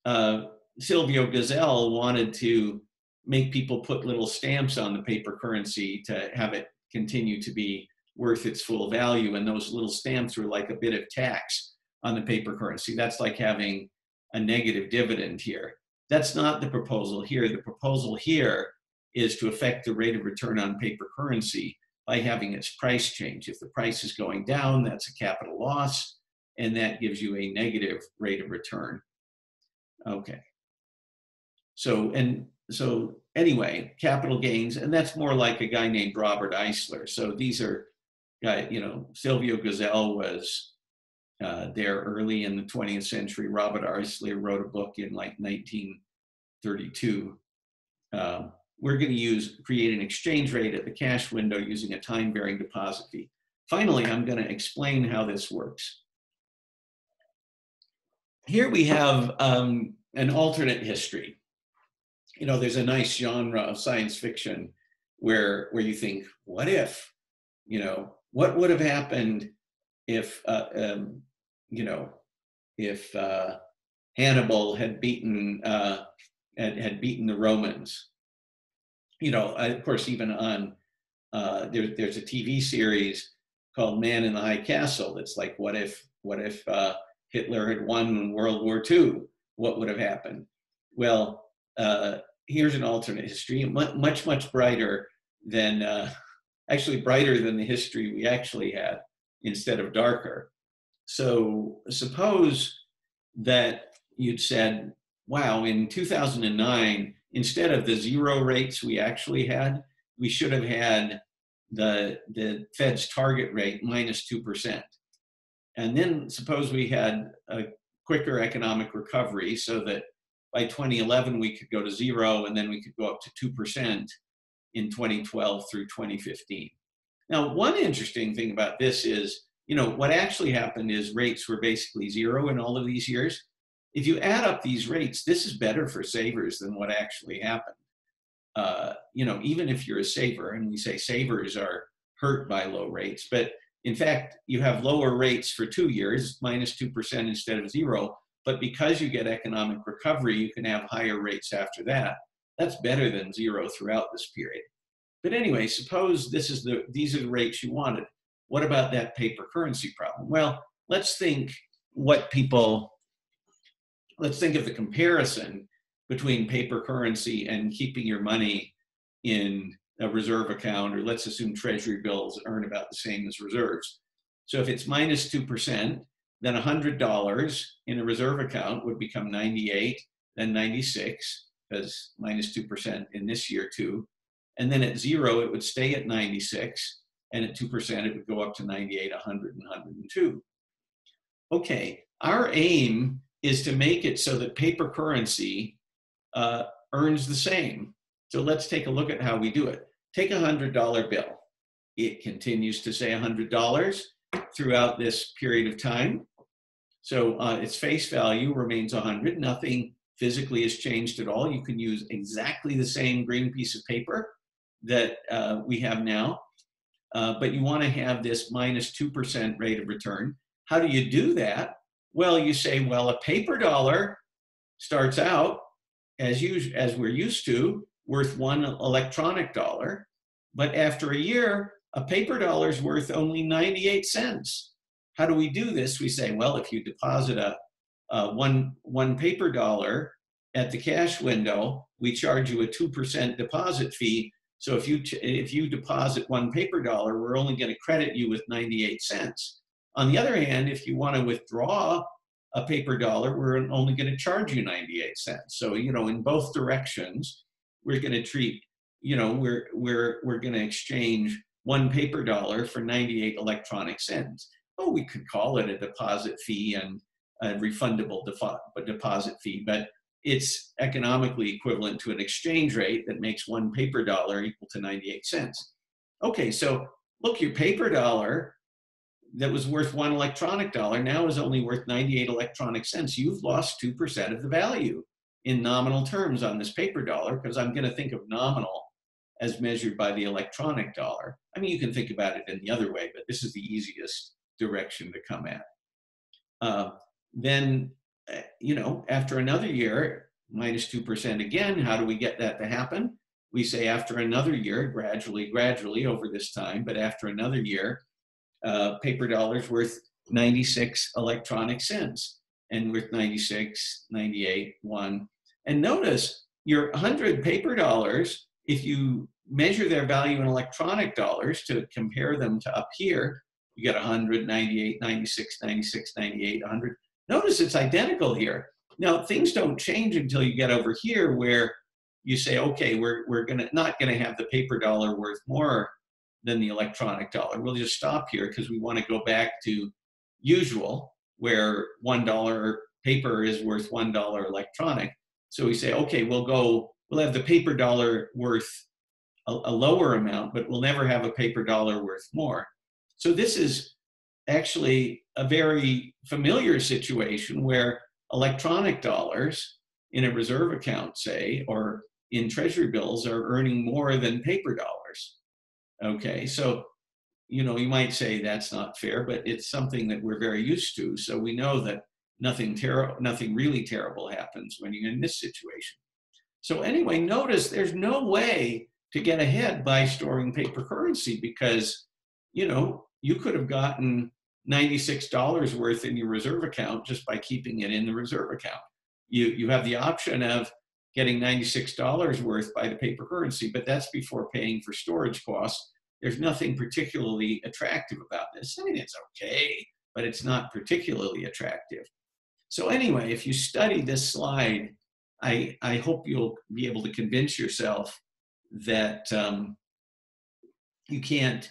uh, Silvio Gesell wanted to make people put little stamps on the paper currency to have it continue to be worth its full value. And those little stamps were like a bit of tax on the paper currency. That's like having a negative dividend here. That's not the proposal here. The proposal here is to affect the rate of return on paper currency by having its price change. If the price is going down, that's a capital loss, and that gives you a negative rate of return. Okay. So, and so anyway, capital gains, and that's more like a guy named Robert Eisler. So these are, guy, you know, Silvio Gesell was uh, there early in the 20th century. Robert Eisler wrote a book in like 1932. Um, we're going to use create an exchange rate at the cash window using a time-varying deposit fee. Finally, I'm going to explain how this works. Here we have um, an alternate history. You know, there's a nice genre of science fiction where where you think, what if? You know, what would have happened if uh, um, you know if uh, Hannibal had beaten uh, had, had beaten the Romans? You know, of course, even on uh, there, there's a TV series called Man in the High Castle. That's like, what if what if uh, Hitler had won World War II? what would have happened? Well, uh, here's an alternate history, much, much brighter than, uh, actually brighter than the history we actually had instead of darker. So suppose that you'd said, wow, in 2009, instead of the zero rates we actually had, we should have had the, the Fed's target rate minus 2%. And then suppose we had a quicker economic recovery so that by 2011 we could go to zero and then we could go up to 2% in 2012 through 2015. Now, one interesting thing about this is, you know, what actually happened is rates were basically zero in all of these years. If you add up these rates, this is better for savers than what actually happened. Uh, you know, even if you're a saver, and we say savers are hurt by low rates, but in fact, you have lower rates for two years, minus 2% instead of zero. But because you get economic recovery, you can have higher rates after that. That's better than zero throughout this period. But anyway, suppose this is the, these are the rates you wanted. What about that paper currency problem? Well, let's think what people, let's think of the comparison between paper currency and keeping your money in a reserve account, or let's assume treasury bills earn about the same as reserves. So if it's minus 2%, then $100 in a reserve account would become 98, then 96, because minus 2% in this year too. And then at zero, it would stay at 96, and at 2%, it would go up to 98, 100, and 102. Okay, our aim is to make it so that paper currency uh, earns the same so let's take a look at how we do it. Take a $100 bill. It continues to say $100 throughout this period of time. So uh, its face value remains 100. Nothing physically has changed at all. You can use exactly the same green piece of paper that uh, we have now, uh, but you want to have this minus 2% rate of return. How do you do that? Well, you say, well, a paper dollar starts out as, you, as we're used to worth one electronic dollar, but after a year, a paper dollar is worth only 98 cents. How do we do this? We say, well, if you deposit a, a one, one paper dollar at the cash window, we charge you a 2% deposit fee, So if you if you deposit one paper dollar, we're only going to credit you with 98 cents. On the other hand, if you want to withdraw a paper dollar, we're only going to charge you 98 cents. So you know, in both directions, we're going to treat you know we're we're we're going to exchange one paper dollar for 98 electronic cents. Oh, we could call it a deposit fee and a refundable deposit fee, but it's economically equivalent to an exchange rate that makes one paper dollar equal to 98 cents. Okay, so look, your paper dollar that was worth one electronic dollar now is only worth 98 electronic cents. You've lost 2% of the value in nominal terms on this paper dollar because I'm going to think of nominal as measured by the electronic dollar. I mean, you can think about it in the other way, but this is the easiest direction to come at. Uh, then uh, you know, after another year, minus 2% again, how do we get that to happen? We say after another year, gradually, gradually over this time, but after another year, uh, paper dollars worth 96 electronic cents and worth 96, 98, 1. And notice your 100 paper dollars, if you measure their value in electronic dollars to compare them to up here, you get 100, 98, 96, 96, 98, 100. Notice it's identical here. Now, things don't change until you get over here where you say, okay, we're, we're gonna, not going to have the paper dollar worth more than the electronic dollar. We'll just stop here because we want to go back to usual, where $1 paper is worth $1 electronic. So we say, okay, we'll go, we'll have the paper dollar worth a, a lower amount, but we'll never have a paper dollar worth more. So this is actually a very familiar situation where electronic dollars in a reserve account, say, or in treasury bills are earning more than paper dollars. Okay, so you know, you might say that's not fair, but it's something that we're very used to. So we know that nothing terrible, nothing really terrible happens when you're in this situation. So anyway, notice there's no way to get ahead by storing paper currency because, you know, you could have gotten $96 worth in your reserve account just by keeping it in the reserve account. You, you have the option of getting $96 worth by the paper currency, but that's before paying for storage costs. There's nothing particularly attractive about this. I mean, it's okay, but it's not particularly attractive. So anyway, if you study this slide, I, I hope you'll be able to convince yourself that um, you can't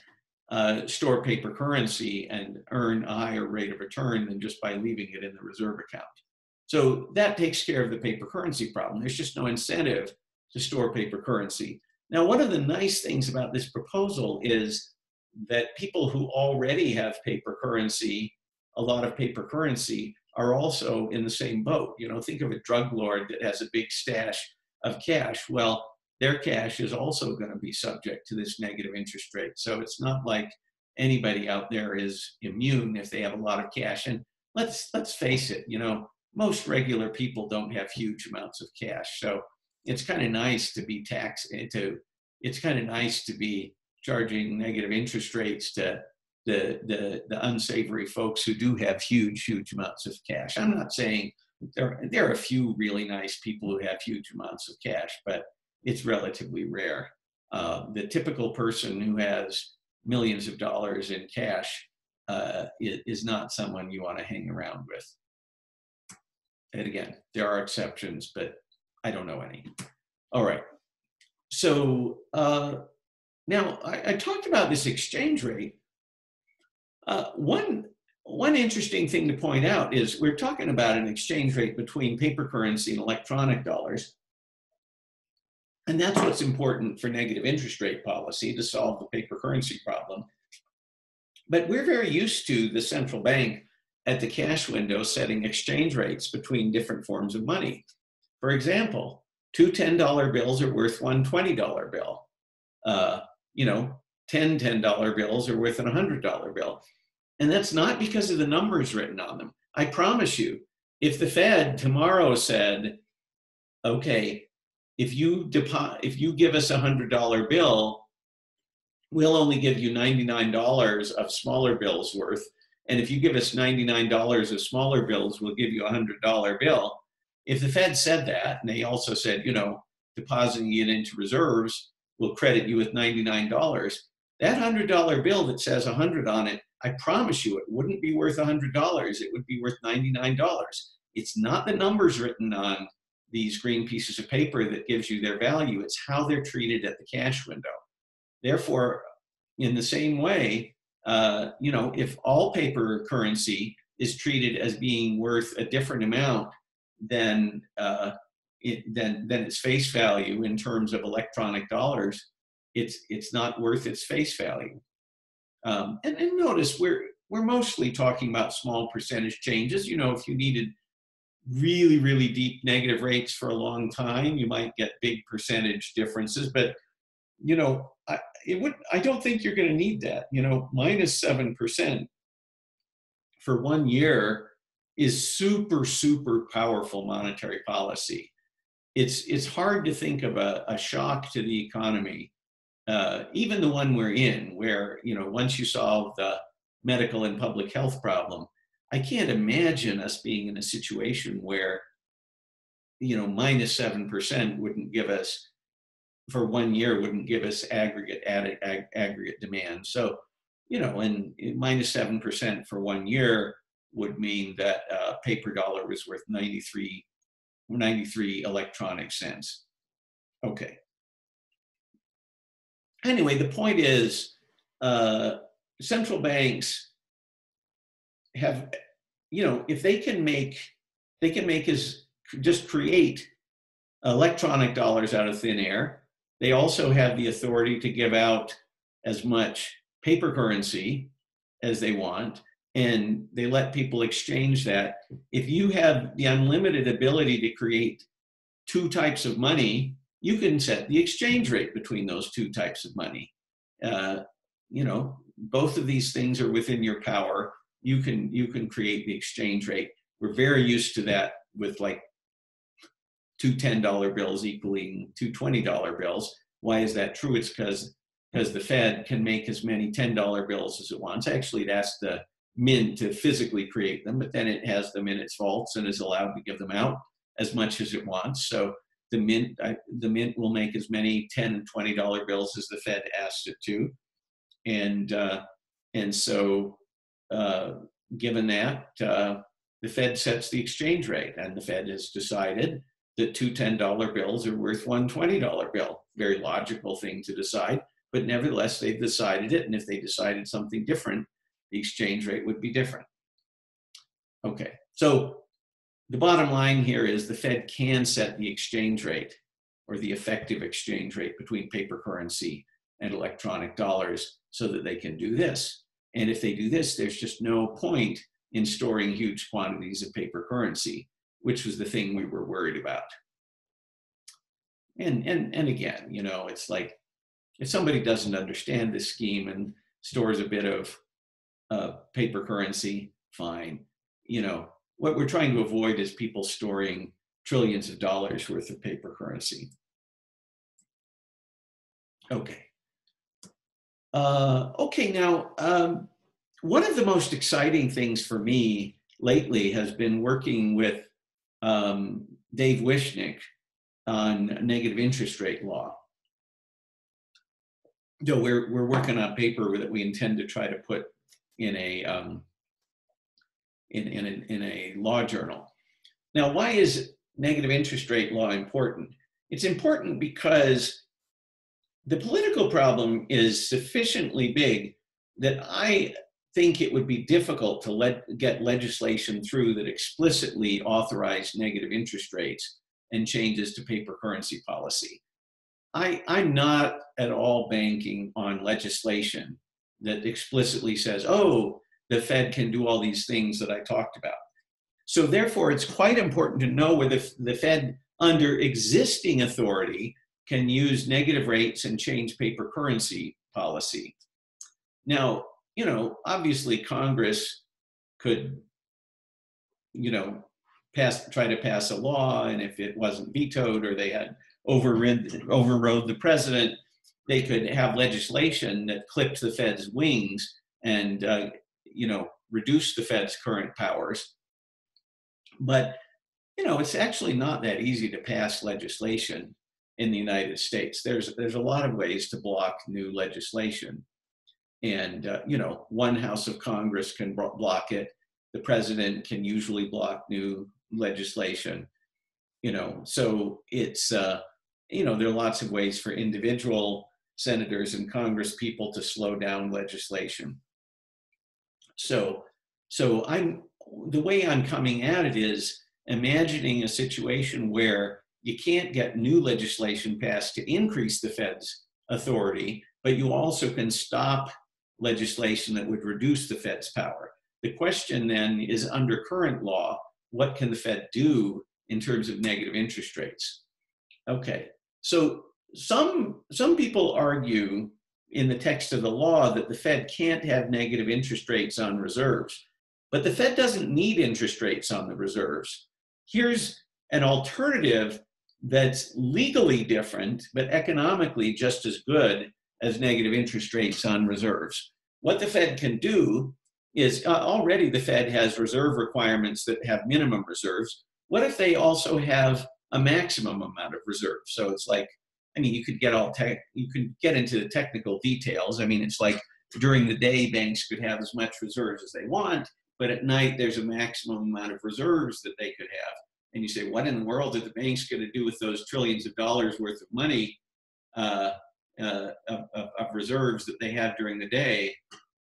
uh, store paper currency and earn a higher rate of return than just by leaving it in the reserve account. So that takes care of the paper currency problem. There's just no incentive to store paper currency. Now, one of the nice things about this proposal is that people who already have paper currency, a lot of paper currency, are also in the same boat. You know, think of a drug lord that has a big stash of cash. Well, their cash is also going to be subject to this negative interest rate. So it's not like anybody out there is immune if they have a lot of cash. And let's let's face it, you know, most regular people don't have huge amounts of cash. So it's kind of nice to be taxed to it's kind of nice to be charging negative interest rates to the, the, the unsavory folks who do have huge, huge amounts of cash. I'm not saying there, there are a few really nice people who have huge amounts of cash, but it's relatively rare. Uh, the typical person who has millions of dollars in cash uh, is not someone you want to hang around with. And again, there are exceptions, but I don't know any. All right. So uh, now I, I, talked about this exchange rate. Uh, one one interesting thing to point out is we're talking about an exchange rate between paper currency and electronic dollars. And that's what's important for negative interest rate policy to solve the paper currency problem. But we're very used to the central bank at the cash window setting exchange rates between different forms of money. For example, two $10 bills are worth one $20 bill. Uh, you know, 10 $10 bills are worth a $100 bill. And that's not because of the numbers written on them. I promise you, if the Fed tomorrow said, okay, if you depo- if you give us a hundred dollar bill, we'll only give you ninety nine dollars of smaller bills worth, and if you give us ninety nine dollars of smaller bills, we'll give you a hundred dollar bill. If the Fed said that, and they also said, you know, depositing it into reserves will credit you with $99. That $100 bill that says 100 on it, I promise you it wouldn't be worth $100. It would be worth $99. It's not the numbers written on these green pieces of paper that gives you their value, it's how they're treated at the cash window. Therefore, in the same way, uh, you know, if all paper currency is treated as being worth a different amount than uh, it, than than its face value in terms of electronic dollars, it's it's not worth its face value. Um, and, and notice we're we're mostly talking about small percentage changes. You know, if you needed really, really deep negative rates for a long time, you might get big percentage differences. But you know, I, it would. I don't think you're going to need that. You know, minus minus seven percent for one year is super, super powerful monetary policy. It's it's hard to think of a, a shock to the economy, uh, even the one we're in, where you know once you solve the medical and public health problem, I can't imagine us being in a situation where, you know, minus 7% wouldn't give us, for one year, wouldn't give us aggregate ag, ag, aggregate demand. So, you know, and minus 7% for one year would mean that uh, paper dollar was worth 93, 93 electronic cents. Okay. Anyway, the point is uh, central banks have you know if they can make they can make as just create electronic dollars out of thin air they also have the authority to give out as much paper currency as they want and they let people exchange that. If you have the unlimited ability to create two types of money you can set the exchange rate between those two types of money uh, you know both of these things are within your power you can you can create the exchange rate. We're very used to that with like two $10 bills equaling two $20 bills. Why is that true? It's because because the Fed can make as many $10 bills as it wants. Actually, it asks the Mint to physically create them, but then it has them in its vaults and is allowed to give them out as much as it wants. So the Mint, I, the Mint will make as many 10 and $20 bills as the Fed asks it to. And, uh, and so uh, given that, uh, the Fed sets the exchange rate, and the Fed has decided that two $10 bills are worth one $20 bill. Very logical thing to decide, but nevertheless, they've decided it, and if they decided something different, the exchange rate would be different. Okay, so the bottom line here is the Fed can set the exchange rate or the effective exchange rate between paper currency and electronic dollars so that they can do this. And if they do this, there's just no point in storing huge quantities of paper currency, which was the thing we were worried about. And, and, and again, you know, it's like if somebody doesn't understand this scheme and stores a bit of uh, paper currency, fine. You know, what we're trying to avoid is people storing trillions of dollars worth of paper currency. Okay. Uh, okay, now, um, one of the most exciting things for me lately has been working with um, Dave Wishnick on negative interest rate law. So we're, we're working on paper that we intend to try to put in a, um, in, in, a, in a law journal. Now, why is negative interest rate law important? It's important because the political problem is sufficiently big that I think it would be difficult to let, get legislation through that explicitly authorized negative interest rates and changes to paper currency policy. I, I'm not at all banking on legislation that explicitly says, oh, the Fed can do all these things that I talked about. So, therefore, it's quite important to know whether the Fed, under existing authority, can use negative rates and change paper currency policy. Now, you know, obviously Congress could, you know, pass try to pass a law, and if it wasn't vetoed or they had overrid overrode the president, they could have legislation that clipped the Fed's wings and uh, you know reduce the Fed's current powers. But you know, it's actually not that easy to pass legislation in the United States. There's there's a lot of ways to block new legislation, and uh, you know, one House of Congress can block it. The president can usually block new legislation. You know, so it's uh, you know there are lots of ways for individual senators and Congress people to slow down legislation. So so I'm the way I'm coming at it is imagining a situation where you can't get new legislation passed to increase the Fed's authority, but you also can stop legislation that would reduce the Fed's power. The question then is under current law, what can the Fed do in terms of negative interest rates? Okay, so some, some people argue in the text of the law that the Fed can't have negative interest rates on reserves. But the Fed doesn't need interest rates on the reserves. Here's an alternative that's legally different, but economically just as good as negative interest rates on reserves. What the Fed can do is uh, already the Fed has reserve requirements that have minimum reserves. What if they also have a maximum amount of reserves? So it's like, I mean, you could get all tech, you could get into the technical details. I mean, it's like during the day, banks could have as much reserves as they want, but at night there's a maximum amount of reserves that they could have and you say, what in the world are the banks going to do with those trillions of dollars worth of money uh, uh, of, of, reserves that they have during the day?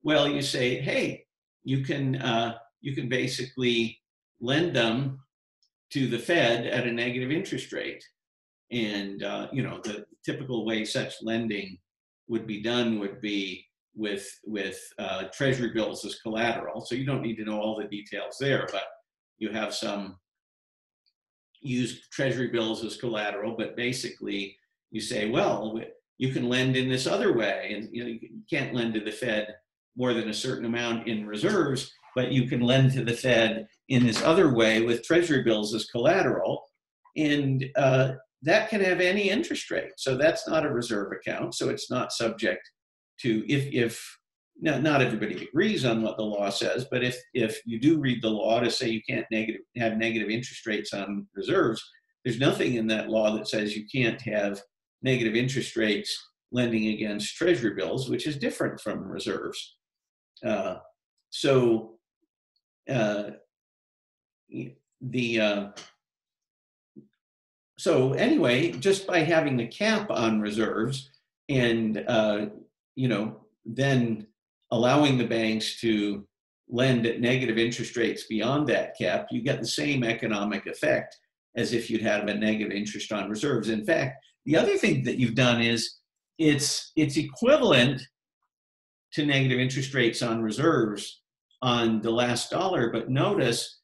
Well, you say, hey, you can uh, you can basically lend them to the Fed at a negative interest rate, and uh, you know the typical way such lending would be done would be with with uh, treasury bills as collateral. So you don't need to know all the details there, but you have some use treasury bills as collateral, but basically you say, well, you can lend in this other way, and you, know, you can't lend to the Fed more than a certain amount in reserves, but you can lend to the Fed in this other way with treasury bills as collateral, and uh, that can have any interest rate. So that's not a reserve account, so it's not subject to if if now, not everybody agrees on what the law says, but if, if you do read the law to say you can't negative, have negative interest rates on reserves, there's nothing in that law that says you can't have negative interest rates lending against treasury bills, which is different from reserves. Uh, so uh, the uh, so anyway, just by having the cap on reserves and uh, you know then allowing the banks to lend at negative interest rates beyond that cap, you get the same economic effect as if you'd had a negative interest on reserves. In fact, the other thing that you've done is it's it's equivalent to negative interest rates on reserves on the last dollar, but notice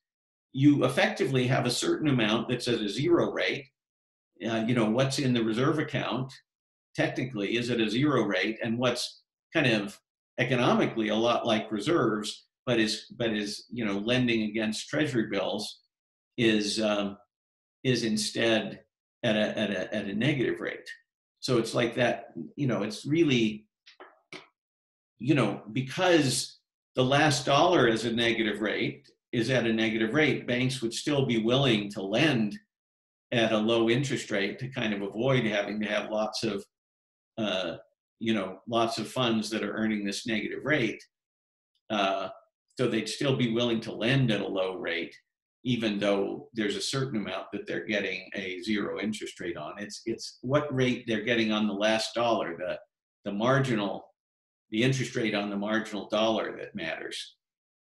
you effectively have a certain amount that's at a zero rate. Uh, you know what's in the reserve account technically is at a zero rate, and what's kind of economically a lot like reserves, but is but is you know lending against treasury bills is um, is instead at a, at a at a negative rate. So it's like that. You know, it's really you know because the last dollar is a negative rate is at a negative rate, banks would still be willing to lend at a low interest rate to kind of avoid having to have lots of uh, you know lots of funds that are earning this negative rate uh, so they'd still be willing to lend at a low rate even though there's a certain amount that they're getting a zero interest rate on. It's it's what rate they're getting on the last dollar the the marginal the interest rate on the marginal dollar that matters.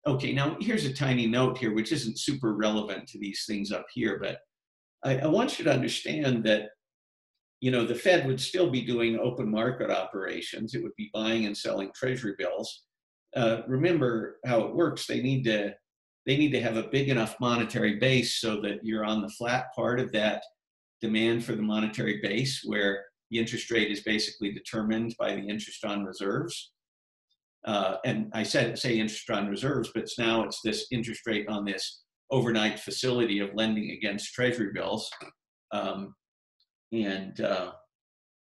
Okay now here's a tiny note here which isn't super relevant to these things up here but I, I want you to understand that you know, the Fed would still be doing open market operations. It would be buying and selling treasury bills. Uh, remember how it works. They need to they need to have a big enough monetary base so that you're on the flat part of that demand for the monetary base where the interest rate is basically determined by the interest on reserves. Uh, and I said say interest on reserves, but now it's this interest rate on this overnight facility of lending against treasury bills. Um, and uh,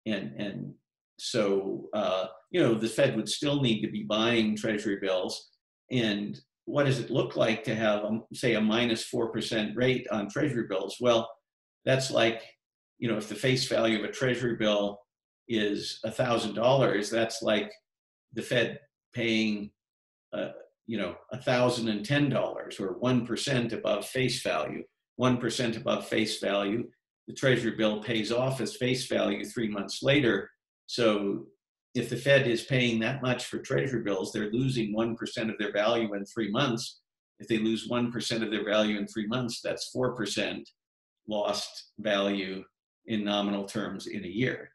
and and so uh, you know the Fed would still need to be buying Treasury bills. And what does it look like to have, um, say, a minus four percent rate on Treasury bills? Well, that's like you know, if the face value of a treasury bill is a thousand dollars, that's like the Fed paying, uh, you know, a thousand and ten dollars or one percent above face value. One percent above face value, the treasury bill pays off as face value three months later. So if the Fed is paying that much for treasury bills, they're losing 1% of their value in three months. If they lose 1% of their value in three months, that's 4% lost value in nominal terms in a year.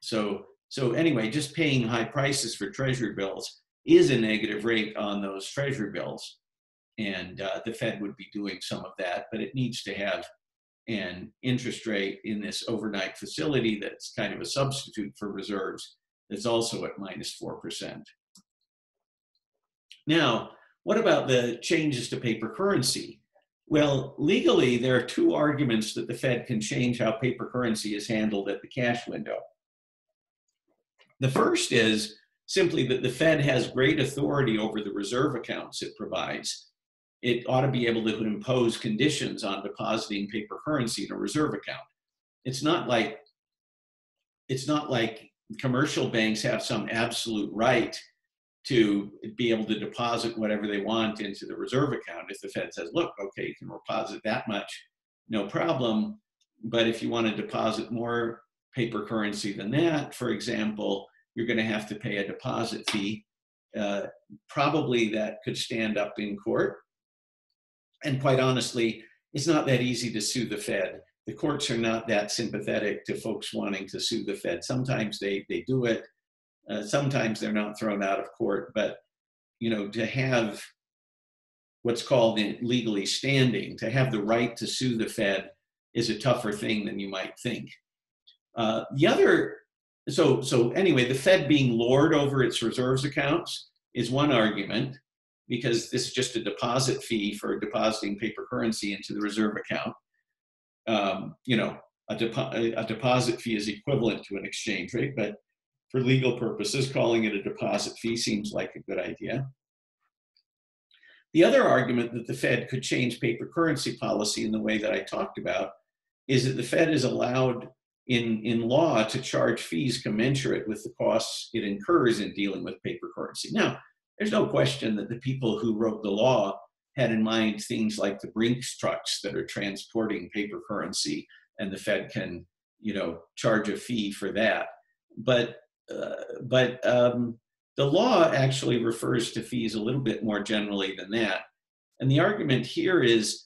So, so anyway, just paying high prices for treasury bills is a negative rate on those treasury bills. And uh, the Fed would be doing some of that, but it needs to have an interest rate in this overnight facility that's kind of a substitute for reserves that's also at minus 4%. Now, what about the changes to paper currency? Well, legally, there are two arguments that the Fed can change how paper currency is handled at the cash window. The first is simply that the Fed has great authority over the reserve accounts it provides. It ought to be able to impose conditions on depositing paper currency in a reserve account. It's not like it's not like commercial banks have some absolute right to be able to deposit whatever they want into the reserve account. If the Fed says, look, okay, you can deposit that much, no problem. But if you want to deposit more paper currency than that, for example, you're going to have to pay a deposit fee. Uh, probably that could stand up in court. And quite honestly, it's not that easy to sue the Fed the courts are not that sympathetic to folks wanting to sue the Fed. Sometimes they, they do it. Uh, sometimes they're not thrown out of court. But, you know, to have what's called legally standing, to have the right to sue the Fed is a tougher thing than you might think. Uh, the other, so, so anyway, the Fed being lord over its reserves accounts is one argument because this is just a deposit fee for depositing paper currency into the reserve account um, you know, a, depo- a deposit fee is equivalent to an exchange rate, but for legal purposes, calling it a deposit fee seems like a good idea. The other argument that the Fed could change paper currency policy in the way that I talked about is that the Fed is allowed in, in law to charge fees commensurate with the costs it incurs in dealing with paper currency. Now, there's no question that the people who wrote the law had in mind things like the Brinks trucks that are transporting paper currency, and the Fed can, you know, charge a fee for that. But uh, but um, the law actually refers to fees a little bit more generally than that. And the argument here is,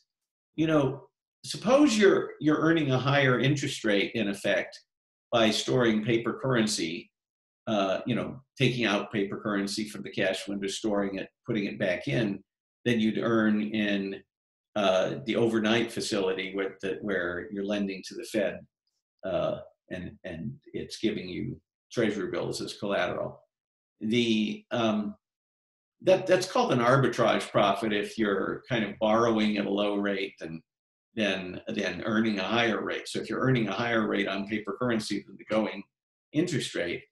you know, suppose you're you're earning a higher interest rate in effect by storing paper currency, uh, you know, taking out paper currency from the cash window, storing it, putting it back in than you'd earn in uh, the overnight facility where, the, where you're lending to the Fed uh, and, and it's giving you treasury bills as collateral. The, um, that, that's called an arbitrage profit if you're kind of borrowing at a low rate and then, then earning a higher rate. So if you're earning a higher rate on paper currency than the going interest rate,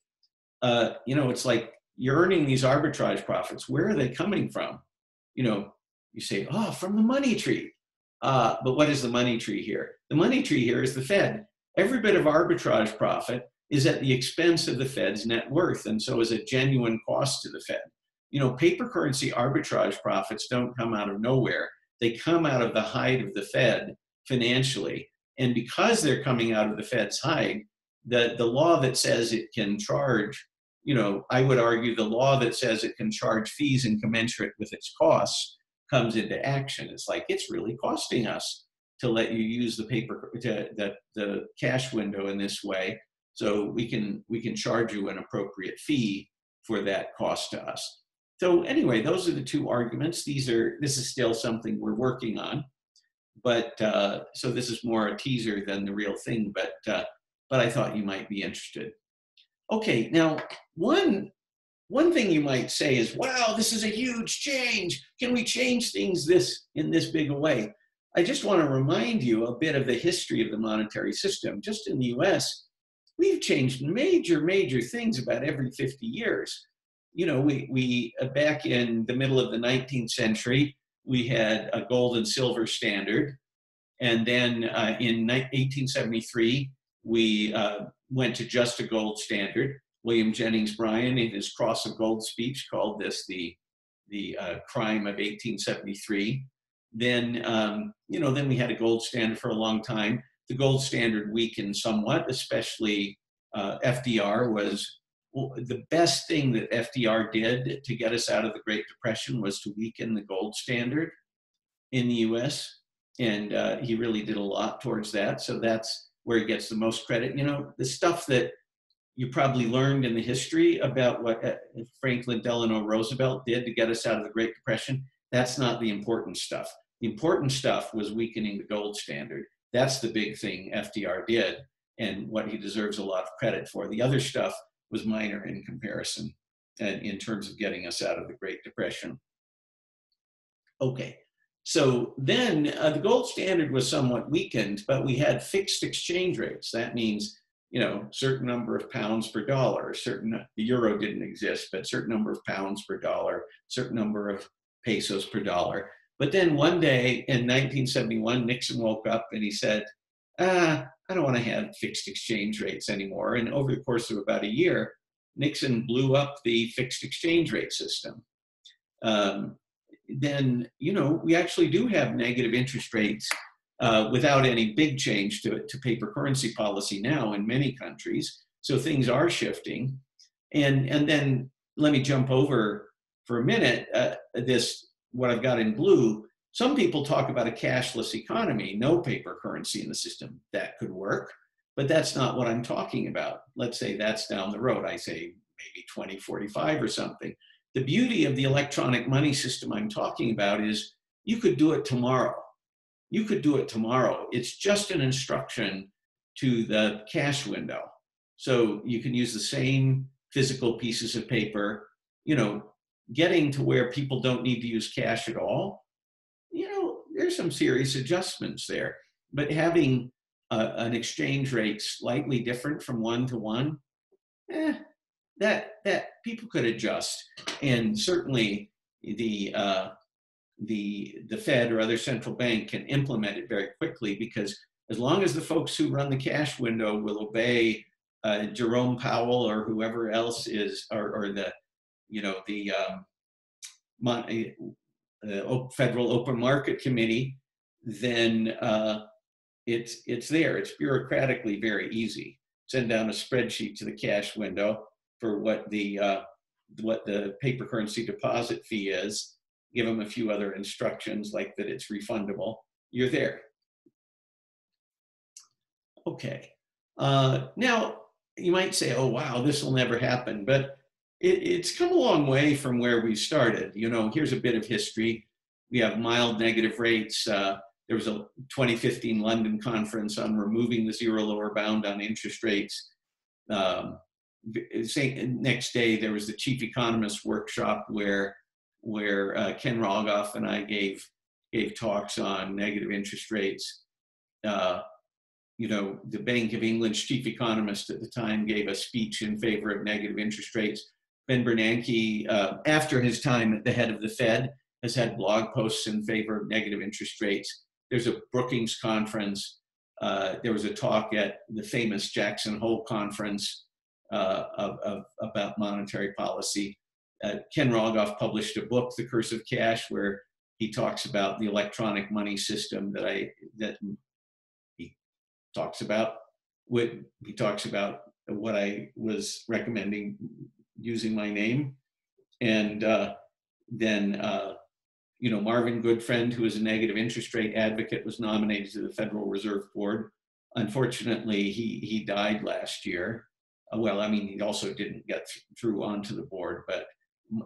uh, you know, it's like you're earning these arbitrage profits. Where are they coming from? you know, you say, oh, from the money tree. Uh, but what is the money tree here? The money tree here is the Fed. Every bit of arbitrage profit is at the expense of the Fed's net worth, and so is a genuine cost to the Fed. You know, paper currency arbitrage profits don't come out of nowhere. They come out of the hide of the Fed financially. And because they're coming out of the Fed's hide, the, the law that says it can charge you know, I would argue the law that says it can charge fees and commensurate with its costs comes into action. It's like it's really costing us to let you use the paper to, the, the cash window in this way. So we can we can charge you an appropriate fee for that cost to us. So anyway, those are the two arguments. These are this is still something we're working on, but uh, so this is more a teaser than the real thing. But uh, but I thought you might be interested. Okay, now one one thing you might say is, wow, this is a huge change. Can we change things this in this big a way? I just want to remind you a bit of the history of the monetary system. Just in the US, we've changed major, major things about every 50 years. You know, we, we uh, back in the middle of the 19th century, we had a gold and silver standard. And then uh, in 1873, we uh, went to just a gold standard. William Jennings Bryan, in his Cross of Gold speech, called this the the uh, crime of 1873. Then, um, you know, then we had a gold standard for a long time. The gold standard weakened somewhat, especially uh, FDR was the best thing that FDR did to get us out of the Great Depression was to weaken the gold standard in the US. And uh, he really did a lot towards that. So that's where he gets the most credit. You know, the stuff that you probably learned in the history about what uh, Franklin Delano Roosevelt did to get us out of the Great Depression, that's not the important stuff. The important stuff was weakening the gold standard. That's the big thing FDR did and what he deserves a lot of credit for. The other stuff was minor in comparison and in terms of getting us out of the Great Depression. Okay, so then uh, the gold standard was somewhat weakened, but we had fixed exchange rates. That means, you know, certain number of pounds per dollar, certain, the euro didn't exist, but certain number of pounds per dollar, certain number of pesos per dollar. But then one day in 1971, Nixon woke up and he said, ah, I don't want to have fixed exchange rates anymore. And over the course of about a year, Nixon blew up the fixed exchange rate system. Um, then, you know, we actually do have negative interest rates uh, without any big change to, to paper currency policy now in many countries. So things are shifting. And, and then let me jump over for a minute uh, this, what I've got in blue some people talk about a cashless economy, no paper currency in the system. That could work, but that's not what I'm talking about. Let's say that's down the road. I say maybe 2045 or something. The beauty of the electronic money system I'm talking about is you could do it tomorrow. You could do it tomorrow. It's just an instruction to the cash window. So you can use the same physical pieces of paper, you know, getting to where people don't need to use cash at all there's some serious adjustments there. But having uh, an exchange rate slightly different from one to one, eh, that that people could adjust, and certainly the uh, the the Fed or other central bank can implement it very quickly because as long as the folks who run the cash window will obey uh, Jerome Powell or whoever else is, or, or the you know the um, uh, Federal Open Market Committee, then uh, it's it's there. It's bureaucratically very easy. Send down a spreadsheet to the cash window for what the uh, what the paper currency deposit fee is. Give them a few other instructions like that it's refundable. You're there. Okay. Uh, now you might say, "Oh wow, this will never happen," but it, it's come a long way from where we started. You know, here's a bit of history. We have mild negative rates. Uh, there was a 2015 London conference on removing the zero lower bound on interest rates. Um, next day, there was the chief economist workshop where where uh, Ken Rogoff and I gave gave talks on negative interest rates. Uh, you know, the Bank of England's chief economist at the time gave a speech in favor of negative interest rates. Ben Bernanke, uh, after his time at the head of the Fed, has had blog posts in favor of negative interest rates. There's a Brookings conference. Uh, there was a talk at the famous Jackson Hole conference uh, of, of, about monetary policy. Uh, Ken Rogoff published a book, The Curse of Cash, where he talks about the electronic money system that I that he talks about. What he talks about what I was recommending using my name. And uh, then, uh, you know, Marvin Goodfriend, who is a negative interest rate advocate, was nominated to the Federal Reserve Board. Unfortunately, he, he died last year. Uh, well, I mean, he also didn't get th- through onto the board, but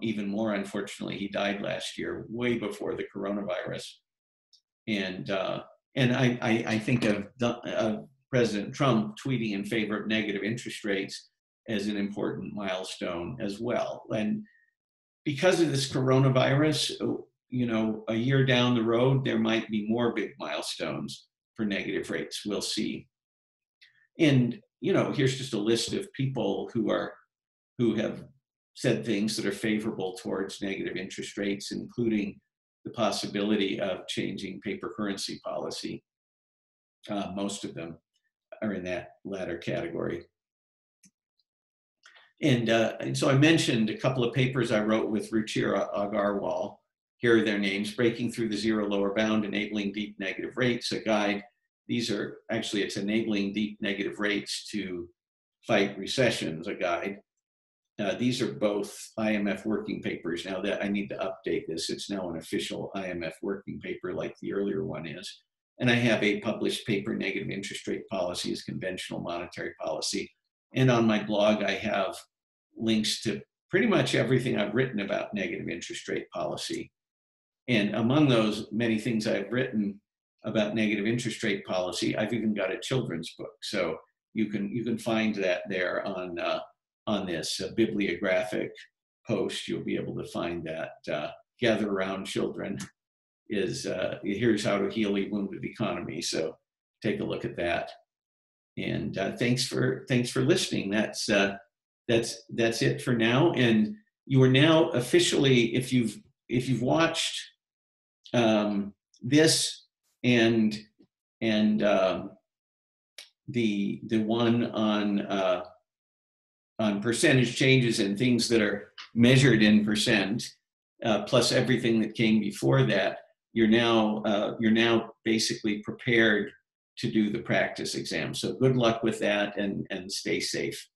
even more unfortunately, he died last year, way before the coronavirus. And uh, and I, I, I think of, the, of President Trump tweeting in favor of negative interest rates as an important milestone as well. And because of this coronavirus, you know, a year down the road, there might be more big milestones for negative rates. We'll see. And, you know, here's just a list of people who are, who have said things that are favorable towards negative interest rates, including the possibility of changing paper currency policy, uh, most of them. are in that latter category. And, uh, and so I mentioned a couple of papers I wrote with Ruchir Agarwal. Here are their names, Breaking Through the Zero Lower Bound, Enabling Deep Negative Rates, a guide. These are, actually it's Enabling Deep Negative Rates to Fight Recessions, a guide. Uh, these are both IMF working papers. Now that I need to update this, it's now an official IMF working paper like the earlier one is. And I have a published paper, Negative Interest Rate Policy is Conventional Monetary Policy. And on my blog, I have links to pretty much everything I've written about negative interest rate policy. And among those many things I've written about negative interest rate policy, I've even got a children's book. So you can you can find that there on uh, on this bibliographic post. You'll be able to find that. Uh, Gather around children is uh, here's how to heal a wounded economy. So take a look at that. And uh, thanks for thanks for listening. That's uh, that's that's it for now. And you are now officially, if you've if you've watched um, this and and um, the the one on uh, on percentage changes and things that are measured in percent, uh, plus everything that came before that, you're now uh, you're now basically prepared to do the practice exam. So good luck with that and and stay safe.